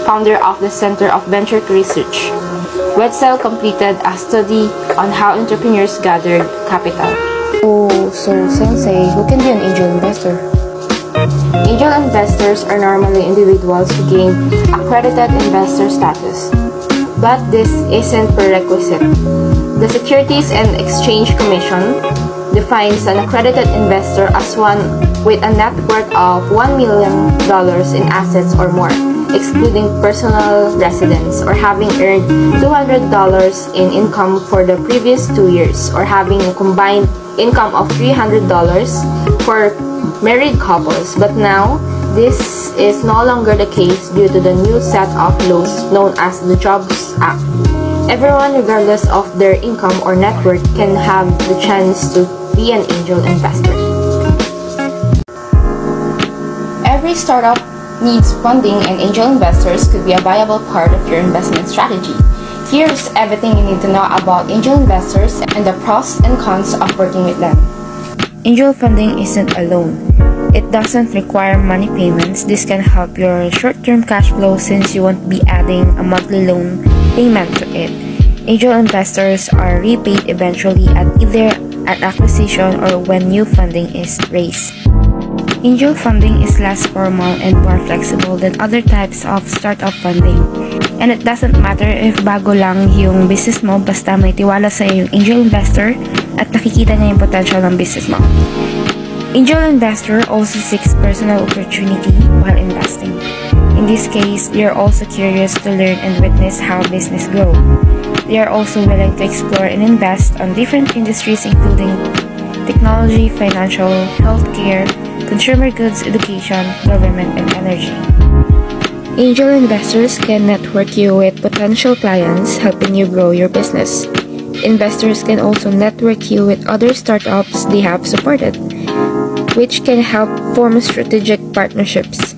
founder of the Center of Venture Research. Wetzel completed a study on how entrepreneurs gathered capital. Oh, so Sensei, who can be an angel investor? Angel investors are normally individuals who gain accredited investor status, but this isn't prerequisite. The Securities and Exchange Commission defines an accredited investor as one with a net worth of $1 million in assets or more, excluding personal residence, or having earned $200 in income for the previous two years, or having a combined income of $300 for married couples. But now, this is no longer the case due to the new set of laws known as the Jobs Act. Everyone, regardless of their income or net worth, can have the chance to be an angel investor. Every startup needs funding and angel investors could be a viable part of your investment strategy. Here's everything you need to know about angel investors and the pros and cons of working with them. Angel funding isn't a loan. It doesn't require money payments. This can help your short-term cash flow since you won't be adding a monthly loan payment to it. Angel investors are repaid eventually at either an acquisition or when new funding is raised. Angel funding is less formal and more flexible than other types of startup funding. And it doesn't matter if bago lang yung business mo basta may tiwala sa yung angel investor at nakikita niya yung potential ng business mo. Angel investor also seeks personal opportunity while investing. In this case, they are also curious to learn and witness how business grow. They are also willing to explore and invest on different industries including technology, financial, healthcare, consumer goods, education, government, and energy. Angel investors can network you with potential clients, helping you grow your business. Investors can also network you with other startups they have supported, which can help form strategic partnerships.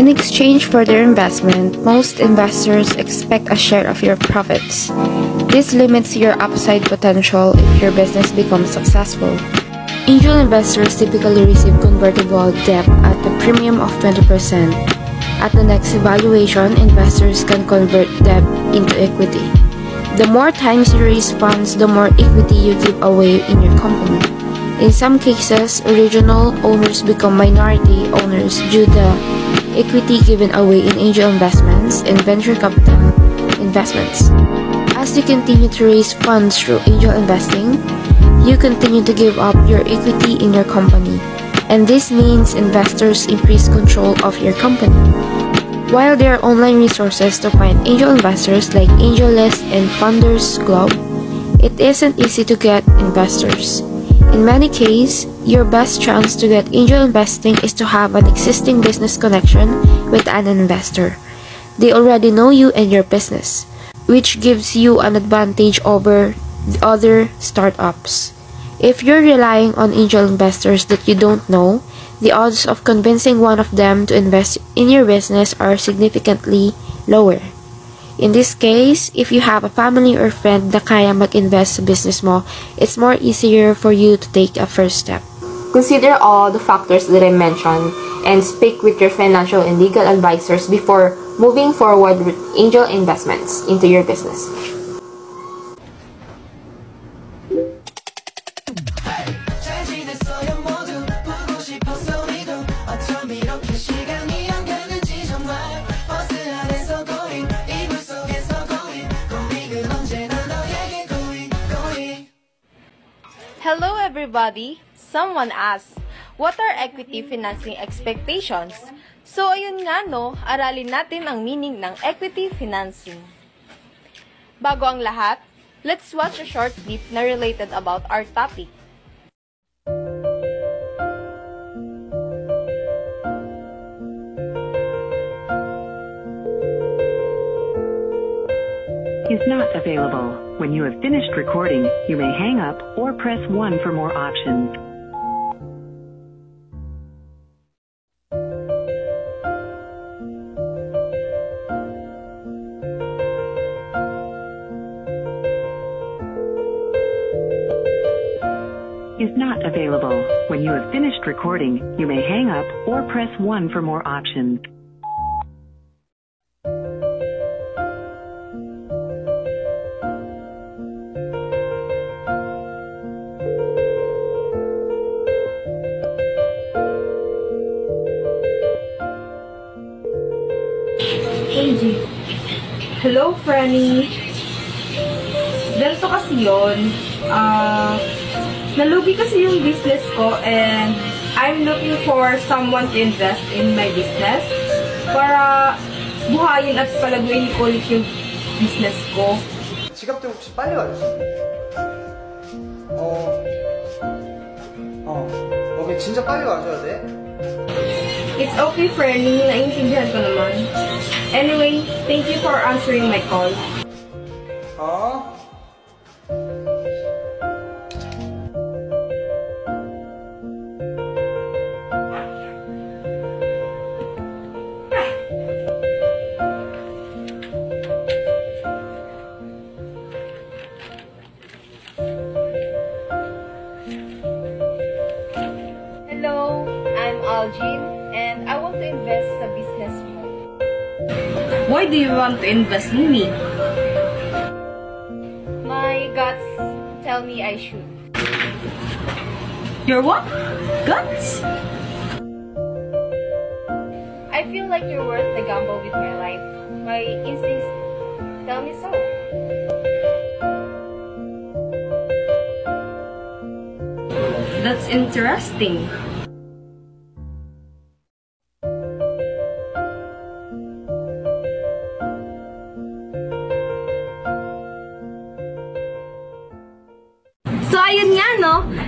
In exchange for their investment, most investors expect a share of your profits. This limits your upside potential if your business becomes successful. Angel investors typically receive convertible debt at a premium of 20%. At the next evaluation, investors can convert debt into equity. The more times you raise funds, the more equity you give away in your company. In some cases, original owners become minority owners due to equity given away in angel investments and venture capital investments. As you continue to raise funds through angel investing, you continue to give up your equity in your company, and this means investors increase control of your company. While there are online resources to find angel investors like AngelList and Funders Club, it isn't easy to get investors. In many cases, your best chance to get angel investing is to have an existing business connection with an investor. They already know you and your business, which gives you an advantage over the other startups. If you're relying on angel investors that you don't know, the odds of convincing one of them to invest in your business are significantly lower. In this case, if you have a family or friend na kaya mag-invest sa business mo, it's more easier for you to take a first step. Consider all the factors that I mentioned and speak with your financial and legal advisors before moving forward with angel investments into your business. Everybody! Someone asked, what are equity financing expectations? So, ayun nga no, aralin natin ang meaning ng equity financing. Bago ang lahat, let's watch a short clip na related about our topic. Is not available. When you have finished recording, you may hang up or press 1 for more options. Is not available. When you have finished recording, you may hang up or press 1 for more options. Hello, Franny. Ganito kasi yun. Ah, nalugi kasi yung business ko and I'm looking for someone to invest in my business para buhayin at palaguin ko ulit yung business ko. 지갑 좀 혹시 빨리 와주세요. 어, 어, 오케이 진짜 빨리 와줘야 돼. It's okay, Franny. Naiintindihan ko naman. Anyway, thank you for answering my call. 어? Do you want to invest in me? My guts tell me I should. Your what? Guts? I feel like you're worth the gamble with my life. My instincts tell me so. That's interesting.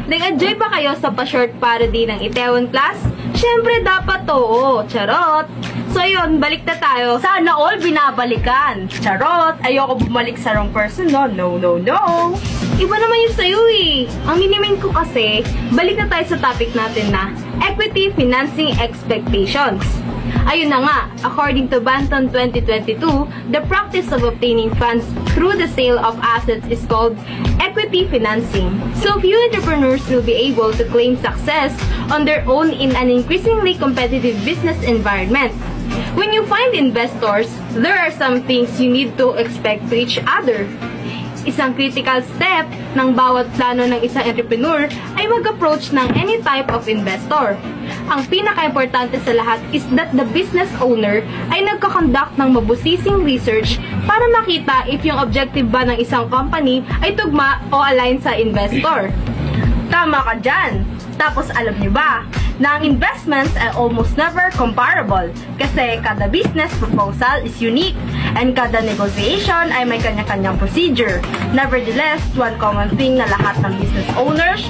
Nag-enjoy ba kayo sa pa-short parody ng Itaewon Class? Syempre dapat oo, charot. So ayun, balik na tayo. Sana all binabalikan. Charot, ayoko bumalik sa wrong person, no, no, no, no. Iba naman yung sa'yo eh. Ang minimain ko kasi, balik na tayo sa topic natin na Equity Financing Expectations. Ayun na nga, according to Banton 2022, the practice of obtaining funds through the sale of assets is called equity financing. So few entrepreneurs will be able to claim success on their own in an increasingly competitive business environment. When you find investors, there are some things you need to expect to each other. Isang critical step ng bawat plano ng isang entrepreneur ay mag-approach ng any type of investor. Ang pinaka-importante sa lahat is that the business owner ay nagkakonduct ng mabusising research para makita if yung objective ba ng isang company ay tugma o align sa investor. Tama ka dyan! Tapos alam niyo ba, na ang investments ay almost never comparable kasi kada business proposal is unique and kada negotiation ay may kanya-kanyang procedure. Nevertheless, one common thing na lahat ng business owners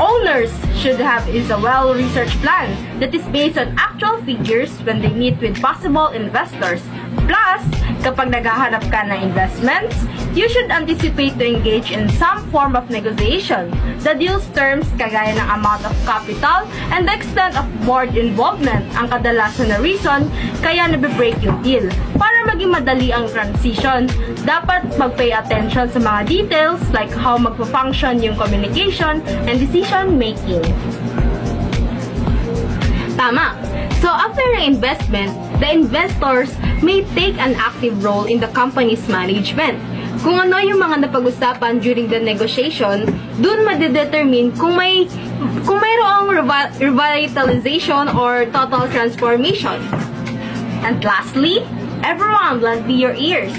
owners should have is a well-researched plan that is based on actual figures when they meet with possible investors. Plus, kapag naghahanap ka ng investments, you should anticipate to engage in some form of negotiation. The deal's terms, kagaya ng amount of capital and the extent of board involvement ang kadalasan na reason kaya nabe-break yung deal. Para maging madali ang transition, dapat mag-pay attention sa mga details like how magpa-function yung communication and decision making. Tama. So after ng investment, the investors may take an active role in the company's management. Kung ano yung mga napag-usapan during the negotiation, dun madedetermine kung may kung mayroong revi- revitalization or total transformation. And lastly, everyone lend me your ears.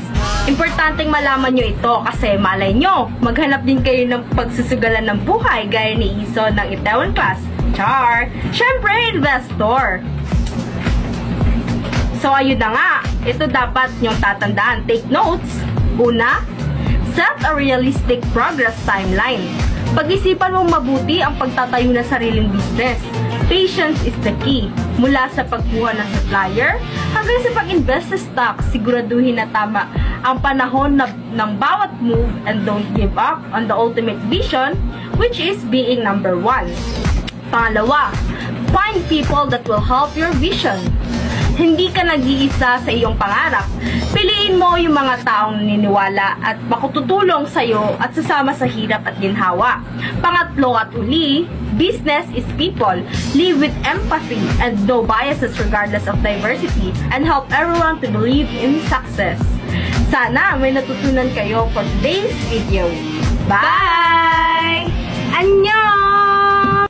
Importanteng malaman nyo ito kasi malay nyo, maghanap din kayo ng pagsusugalan ng buhay gaya ni Iso ng Itaewon Class. Char! Siyempre, investor! So, ayun na nga. Ito dapat nyong tatandaan. Take notes. Una, set a realistic progress timeline. Pag-isipan mong mabuti ang pagtatayo ng sariling business. Patience is the key. Mula sa pagkuha ng supplier hanggang sa pag-invest sa stock, siguraduhin na tama ang panahon na, ng bawat move and don't give up on the ultimate vision, which is being number one. Pangalawa, find people that will help your vision. Hindi ka nag-iisa sa iyong pangarap. Piliin mo yung mga taong naniniwala at makututulong sa iyo at sasama sa hirap at ginhawa. Pangatlo at uli, business is people. Live with empathy and no biases regardless of diversity and help everyone to believe in success. Sana may natutunan kayo for today's video. Bye! Annyeong!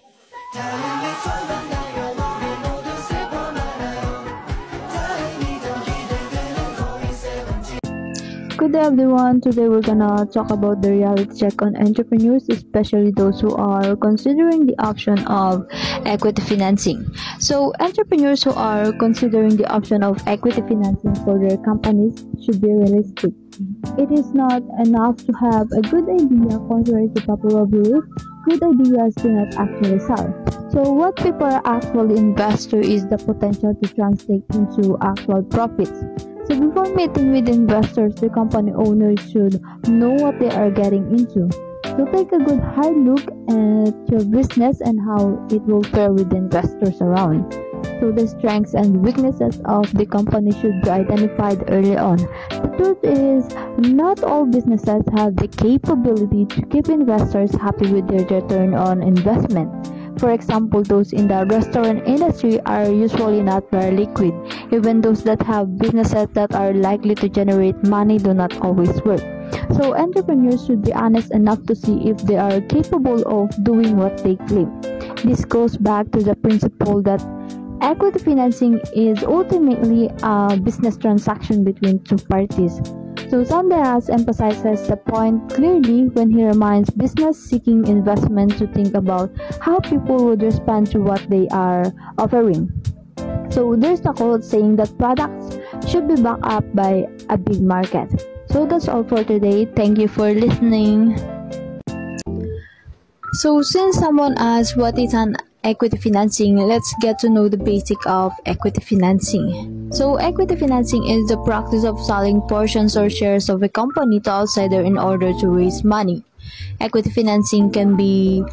Day everyone, today we're gonna talk about the reality check on entrepreneurs, especially those who are considering the option of equity financing. So, entrepreneurs who are considering the option of equity financing for their companies should be realistic. It is not enough to have a good idea contrary to popular belief. Good ideas do not actually sell. So, what people actually invest to is the potential to translate into actual profits. So before meeting with investors, the company owners should know what they are getting into. So take a good hard look at your business and how it will fare with the investors around. So the strengths and weaknesses of the company should be identified early on. The truth is, not all businesses have the capability to keep investors happy with their return on investment. For example, those in the restaurant industry are usually not very liquid. Even those that have businesses that are likely to generate money do not always work. So entrepreneurs should be honest enough to see if they are capable of doing what they claim. This goes back to the principle that equity financing is ultimately a business transaction between two parties. So Sandejas emphasizes the point clearly when he reminds business seeking investment to think about how people would respond to what they are offering. So there's a quote saying that products should be backed up by a big market. So that's all for today. Thank you for listening. So since someone asked what is an equity financing, let's get to know the basic of equity financing. So equity financing is the practice of selling portions or shares of a company to outsider in order to raise money. Equity financing can be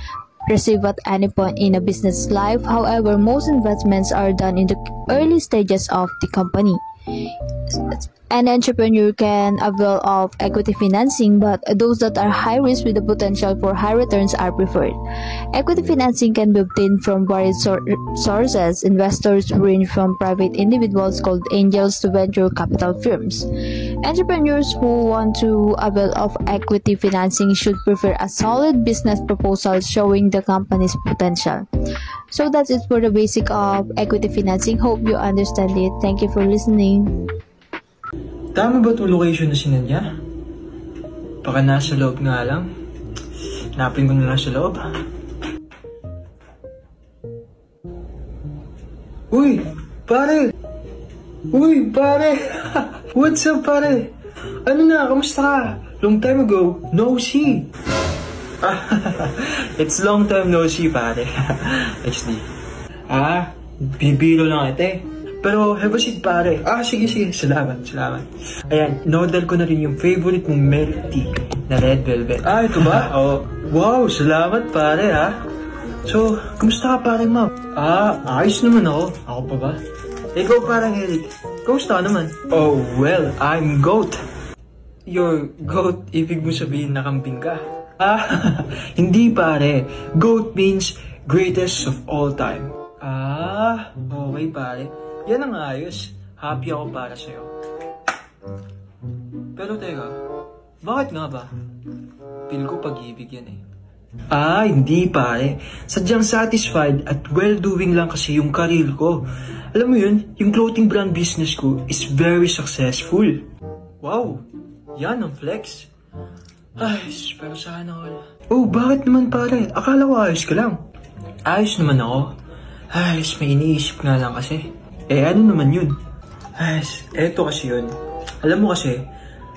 received at any point in a business life. However, most investments are done in the early stages of the company. An entrepreneur can avail of equity financing, but those that are high risk with the potential for high returns are preferred. Equity financing can be obtained from various sor- sources. Investors range from private individuals called angels to venture capital firms. Entrepreneurs who want to avail of equity financing should prefer a solid business proposal showing the company's potential. So that's it for the basic of equity financing. Hope you understand it. Thank you for listening. Tama ba itong location na sinadya? Baka nasa loob nga lang. Hanapin ko na lang sa loob. Uy! Pare! Uy, pare! [laughs] What's up, pare? Ano na? Kamusta ka? Long time ago, no see! [laughs] It's long time no see, pare. [laughs] HD. Ah, bibiro lang ito eh. Pero have a seat, pare. Ah, sige, sige. Salamat, salamat. Ayan, in-order ko na rin yung favorite mong milk tea na red velvet. Ah, ito ba? [laughs] oh, wow, salamat, pare, ha? So, kumusta ka, pare, ma'am? Ah, ayos naman ako. Ako pa ba? Ikaw, parang Eric. Kumusta ka naman? Oh, well, I'm goat. Your goat, ibig mo sabihin na kambing ka? Ah, [laughs] hindi pare. Goat means greatest of all time. Ah, okay pare. Yan ang ayos. Happy ako para sa'yo. Pero teka, bakit nga ba? Feel ko pag-ibig yan eh. Ah, hindi pare. Sadyang satisfied at well-doing lang kasi yung career ko. Alam mo yun, yung clothing brand business ko is very successful. Wow! Yan ang flex. Ay, pero sana all. Oh, bakit naman pare? Akala ko ayos ka lang. Ayos naman ako. Ay, may iniisip nga lang kasi. Eh, ano naman yun? Ay, eto kasi yun. Alam mo kasi,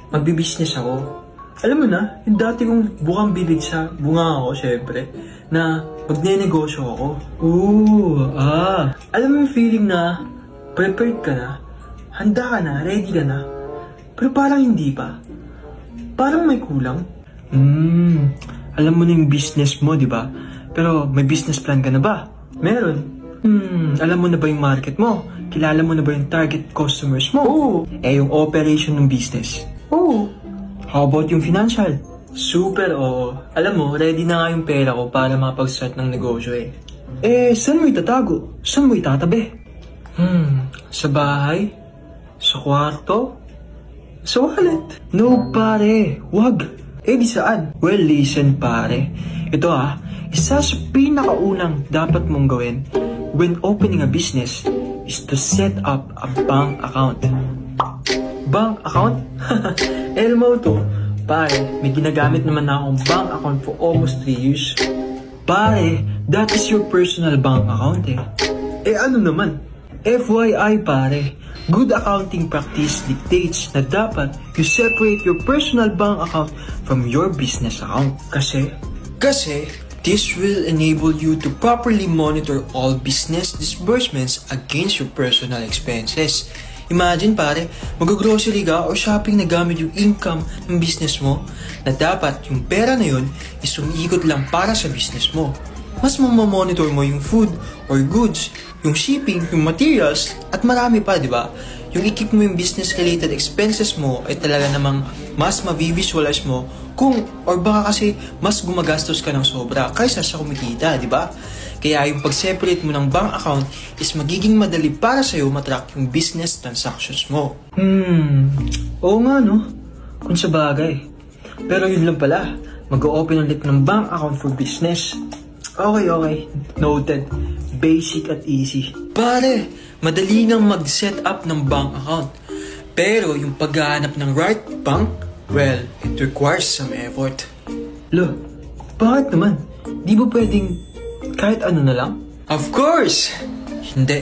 magbibusiness ako. Alam mo na, yung dati kong bukang bibig sa bunga ako, syempre, na magne-negosyo ako. Ooh, ah. Alam mo yung feeling na prepared ka na, handa ka na, ready ka na, pero parang hindi pa. Parang may kulang. Hmm, alam mo na yung business mo, di ba? Pero may business plan ka na ba? Meron. Hmm, alam mo na ba yung market mo? Kilala mo na ba yung target customers mo? Oo. Eh, yung operation ng business? Oo. How about yung financial? Super, oo. Alam mo, ready na nga yung pera ko para makapag-start ng negosyo eh. Eh, saan mo itatago? Saan mo itatabi? Hmm, sa bahay? Sa kwarto? Sa wallet? No, pare. Wag. Eh, di saan? Well, listen, pare. Ito ah, isa sa pinakaunang dapat mong gawin when opening a business is to set up a bank account. Bank account? [laughs] Elmo to. Pare, may ginagamit naman na akong bank account for almost 3 years. Pare, that is your personal bank account eh. Eh ano naman? FYI pare, good accounting practice dictates na dapat you separate your personal bank account from your business account. Kasi, kasi, this will enable you to properly monitor all business disbursements against your personal expenses. Imagine pare, mag-grocery ka or shopping na gamit yung income ng business mo na dapat yung pera na yun is umiikot lang para sa business mo. Mas mamamonitor mo yung food or goods, yung shipping, yung materials, at marami pa, di ba? Yung ikip mo yung business-related expenses mo ay talaga namang mas ma-visualize mo kung or baka kasi mas gumagastos ka ng sobra kaysa sa kumikita, di ba? Kaya yung pag-separate mo ng bank account is magiging madali para sa'yo matrack yung business transactions mo. Hmm, oo nga no. Kung sa bagay. Pero yun lang pala, mag-open ulit ng bank account for business. Okay, okay. Noted. Basic at easy. Pare, madali nang mag-set up ng bank account. Pero yung paghahanap ng right bank, well, it requires some effort. Lo, bakit naman? Di ba pwedeng kahit ano na lang? Of course! Hindi.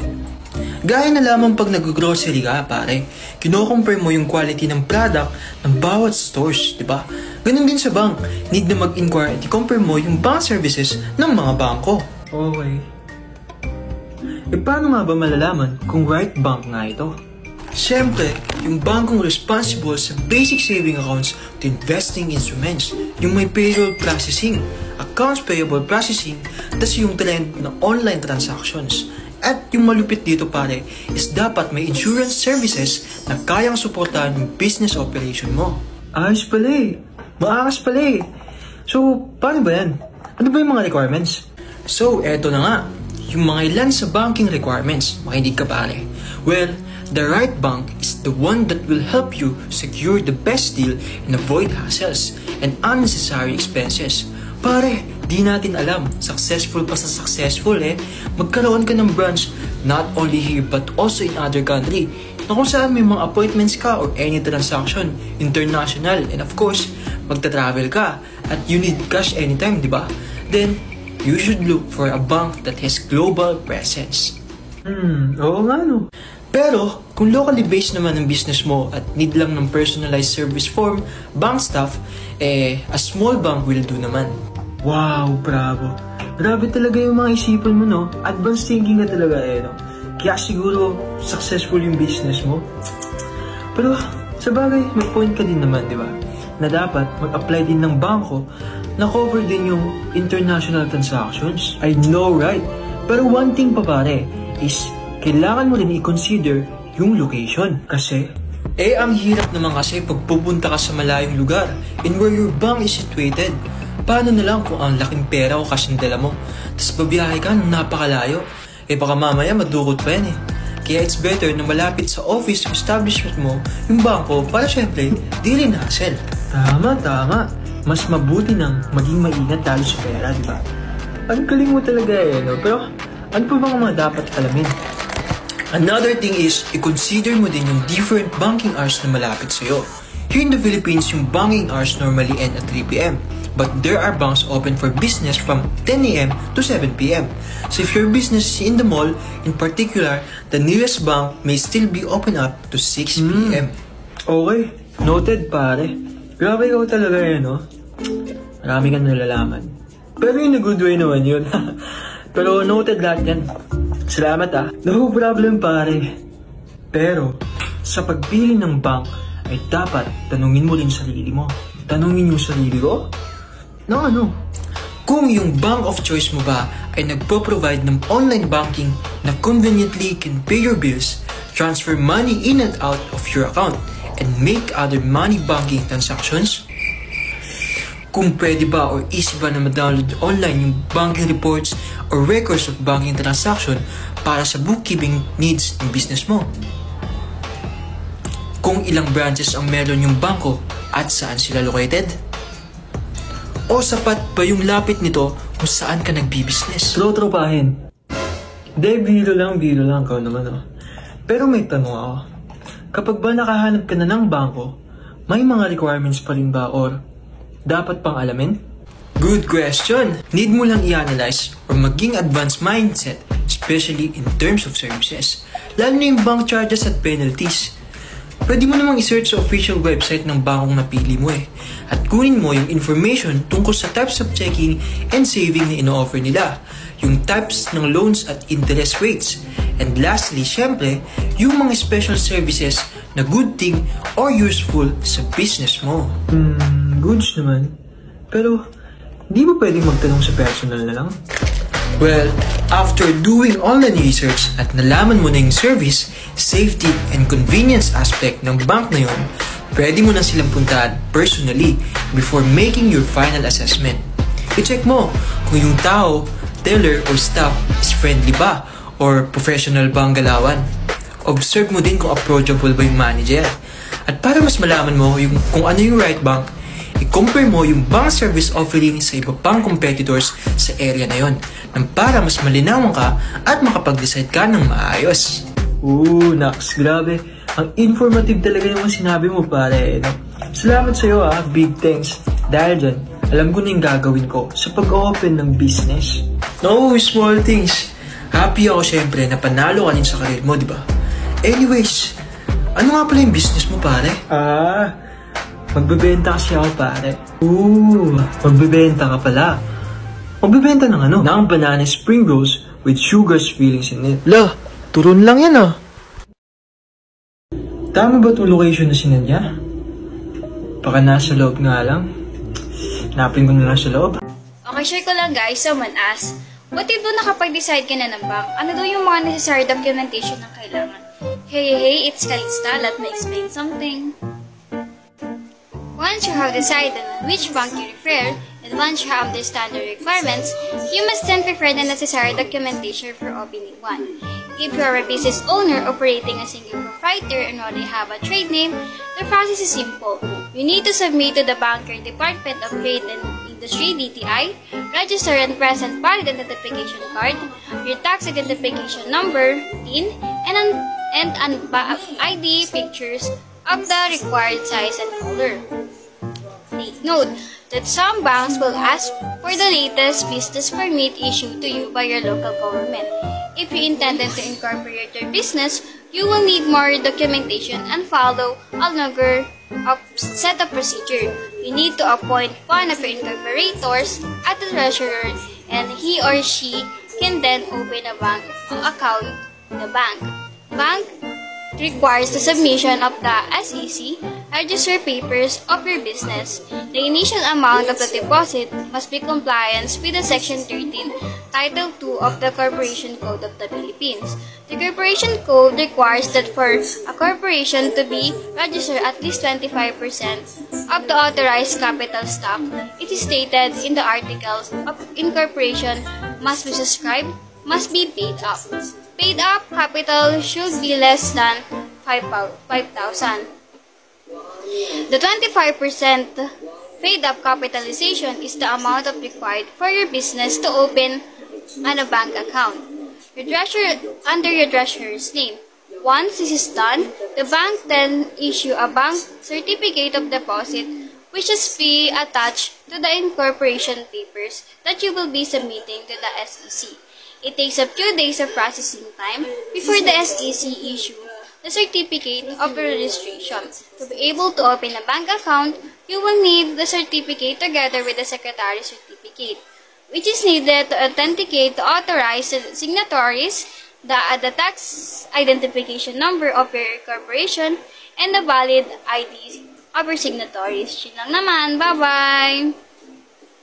Gaya na lamang pag nag-grocery ka, pare, kino-compare mo yung quality ng product ng bawat stores, di ba? Ganun din sa bank. Need na mag-inquire at i-compare mo yung bank services ng mga bangko. Okay. E paano nga ba malalaman kung right bank nga ito? Siyempre, yung bankong responsible sa basic saving accounts to investing instruments, yung may payroll processing, accounts payable processing, tas yung trend ng online transactions. At yung malupit dito pare is dapat may insurance services na kayang suportahan yung business operation mo. Ayos pala eh. Maakas pala eh. So, paano ba yan? Ano ba yung mga requirements? So, eto na nga. Yung mga ilan sa banking requirements. Makinig ka pare. Well, the right bank is the one that will help you secure the best deal and avoid hassles and unnecessary expenses. Pare, di natin alam, successful pa sa successful eh. Magkaroon ka ng branch not only here but also in other country na kung saan may mga appointments ka or any transaction, international, and of course, magta-travel ka at you need cash anytime, di ba? Then, you should look for a bank that has global presence. Hmm, oo nga no. Pero, kung locally based naman ang business mo at need lang ng personalized service form, bank staff, eh, a small bank will do naman. Wow, bravo. Grabe talaga yung mga isipan mo, no? Advanced thinking ka talaga, eh, no? Kaya siguro, successful yung business mo. Pero, sa bagay, may point ka din naman, di ba? Na dapat mag-apply din ng bangko na cover din yung international transactions. I know, right? Pero one thing pa pare, is kailangan mo rin i-consider yung location. Kasi, eh ang hirap naman kasi pag pupunta ka sa malayong lugar and where your bank is situated. Paano na lang kung ang laking pera o cash dala mo, tapos babiyahe ka napakalayo? Eh baka mamaya madukot pa yan eh. Kaya it's better na malapit sa office establishment mo yung bangko para syempre di rin hassle. Tama, tama. Mas mabuti nang maging maingat lalo sa pera, di ba? Ang galing mo talaga eh, no? Pero ano pa bang mga dapat alamin? Another thing is, i-consider mo din yung different banking hours na malapit sa'yo. Here in the Philippines, yung banking hours normally end at 3 p.m. But there are banks open for business from 10 a.m. to 7 p.m. So if your business is in the mall, in particular, the nearest bank may still be open up to 6 p.m. Okay, noted pare. Grabe ikaw talaga eh, no? Marami kang nalalaman. Pero in a good way naman yun. [laughs] Pero noted lahat yan. Salamat ah. No problem pare. Pero, sa pagpili ng bank, ay dapat tanungin mo rin sarili mo. Tanungin yung sarili ko? No, ano? Kung yung bank of choice mo ba ay nagpo-provide ng online banking na conveniently can pay your bills, transfer money in and out of your account, and make other money banking transactions? Kung pwede ba or easy ba na ma-download online yung banking reports or records of banking transaction para sa bookkeeping needs ng business mo? Kung ilang branches ang meron yung bangko at saan sila located? O sapat ba yung lapit nito kung saan ka nagbi-business? Tro-tropahin. Hindi, biro lang, biro lang. Ikaw naman, oh. Pero may tanong ako. Kapag ba nakahanap ka na ng bangko, may mga requirements pa rin ba or dapat pang alamin? Good question! Need mo lang i-analyze or maging advanced mindset, especially in terms of services. Lalo na yung bank charges at penalties. Pwede mo namang i-search sa official website ng bankong napili mo eh. At kunin mo yung information tungkol sa types of checking and saving na ino-offer nila. Yung types ng loans at interest rates. And lastly, syempre, yung mga special services na good thing or useful sa business mo. Hmm, goods naman. Pero, di ba pwedeng magtanong sa personal na lang? Well, after doing online research at nalaman mo na yung service, safety, and convenience aspect ng bank na yun, pwede mo na silang puntahan personally before making your final assessment. I-check mo kung yung tao, teller, or staff is friendly ba or professional ba ang galawan. Observe mo din kung approachable ba yung manager. At para mas malaman mo yung, kung ano yung right bank, i-compare mo yung bank service offering sa iba pang competitors sa area na yon nang para mas malinawan ka at makapag-decide ka ng maayos. Ooh, Nax, grabe. Ang informative talaga yung sinabi mo, pare. No? Salamat sa'yo ah, big thanks. Dahil dyan, alam ko na yung gagawin ko sa pag-open ng business. No, small things. Happy ako syempre na panalo ka din sa career mo, di ba? Anyways, ano nga pala yung business mo, pare? Ah, magbebenta kasi ako, pare. Ooh, magbebenta ka pala. Magbebenta ng ano? Ng banana spring rolls with sugar's fillings in it. La, turon lang yan ah. Tama ba itong location na sinadya? Baka nasa loob nga lang. Napin ko na lang sa loob. Okay, share ko lang guys. Someone asked, What if doon nakapag-decide ka na ng bank? Ano daw yung mga necessary documentation na kailangan? Hey, hey, it's Kalista. Let me explain something. Once you have decided on which bank you refer, and once you have the requirements, you must then prepare the necessary documentation for opening one. If you are a business owner operating a single proprietor and already have a trade name, the process is simple. You need to submit to the Banker Department of Trade and Industry DTI, register and present valid identification card, your tax identification number, PIN, and an, and an ID pictures of the required size and color. Take note that some banks will ask for the latest business permit issued to you by your local government. If you intended to incorporate your business, you will need more documentation and follow a longer set of procedure. You need to appoint one of your incorporators at the treasurer and he or she can then open a bank account in the bank. Bank requires the submission of the SEC register papers of your business. The initial amount of the deposit must be compliance with the Section 13, Title 2 of the Corporation Code of the Philippines. The Corporation Code requires that for a corporation to be registered at least 25% of the authorized capital stock, it is stated in the articles of incorporation must be subscribed, must be paid up. Paid up capital should be less than 5,000. The 25% paid up capitalization is the amount of required for your business to open an a bank account. Your treasurer, under your treasurer's name. Once this is done, the bank then issue a bank certificate of deposit which is be attached to the incorporation papers that you will be submitting to the SEC. It takes a few days of processing time before the SEC issue the certificate of registration. To be able to open a bank account, you will need the certificate together with the secretary's certificate, which is needed to authenticate the authorized signatories, the, the tax identification number of your corporation, and the valid ID of your signatories. Yun naman. Bye-bye!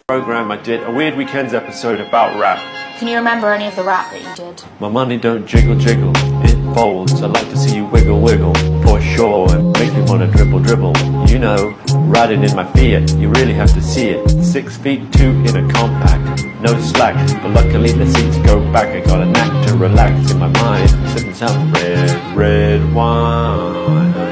program I did a Weird Weekends episode about rap. Can you remember any of the rap that you did? My money don't jiggle jiggle, it folds. I like to see you wiggle wiggle, for sure. It makes me wanna dribble dribble. You know, riding in my Fiat, you really have to see it. Six feet two in a compact, no slack. But luckily the seats go back. I got a knack to relax in my mind, sipping some red, red wine.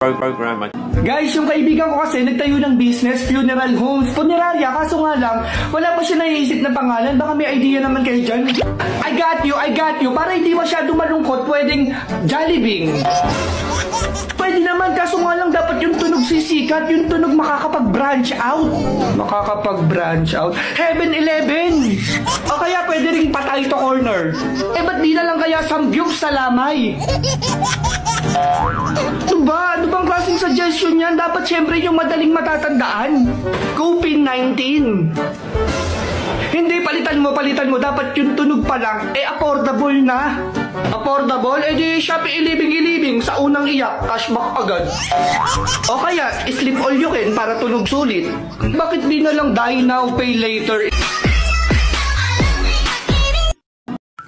Program. Guys, yung kaibigan ko kasi nagtayo ng business, funeral homes, funeraria, kaso nga lang, wala pa siya naiisip na pangalan, baka may idea naman kayo dyan. I got you, I got you, para hindi masyado malungkot, pwedeng Jollibee. Pwede naman, kaso nga lang dapat yung tunog sisikat, yung tunog makakapag-branch out. Makakapag-branch out. Heaven Eleven! O kaya pwede ring patay to corner. Eh ba't di na lang kaya samgyup sa lamay? Ano ba? Ano bang klaseng suggestion yan? Dapat syempre yung madaling matatandaan. COVID-19. Hindi, palitan mo, palitan mo. Dapat yung tunog pa lang, eh affordable na. Affordable? Eh di Shopee ilibing-ilibing sa unang iyak, cashback agad. O kaya, sleep all you can para tunog sulit. Bakit di na lang die now, pay later?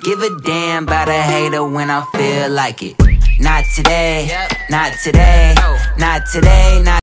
Give a damn about a hater when I feel like it. Not today, not today, not today, not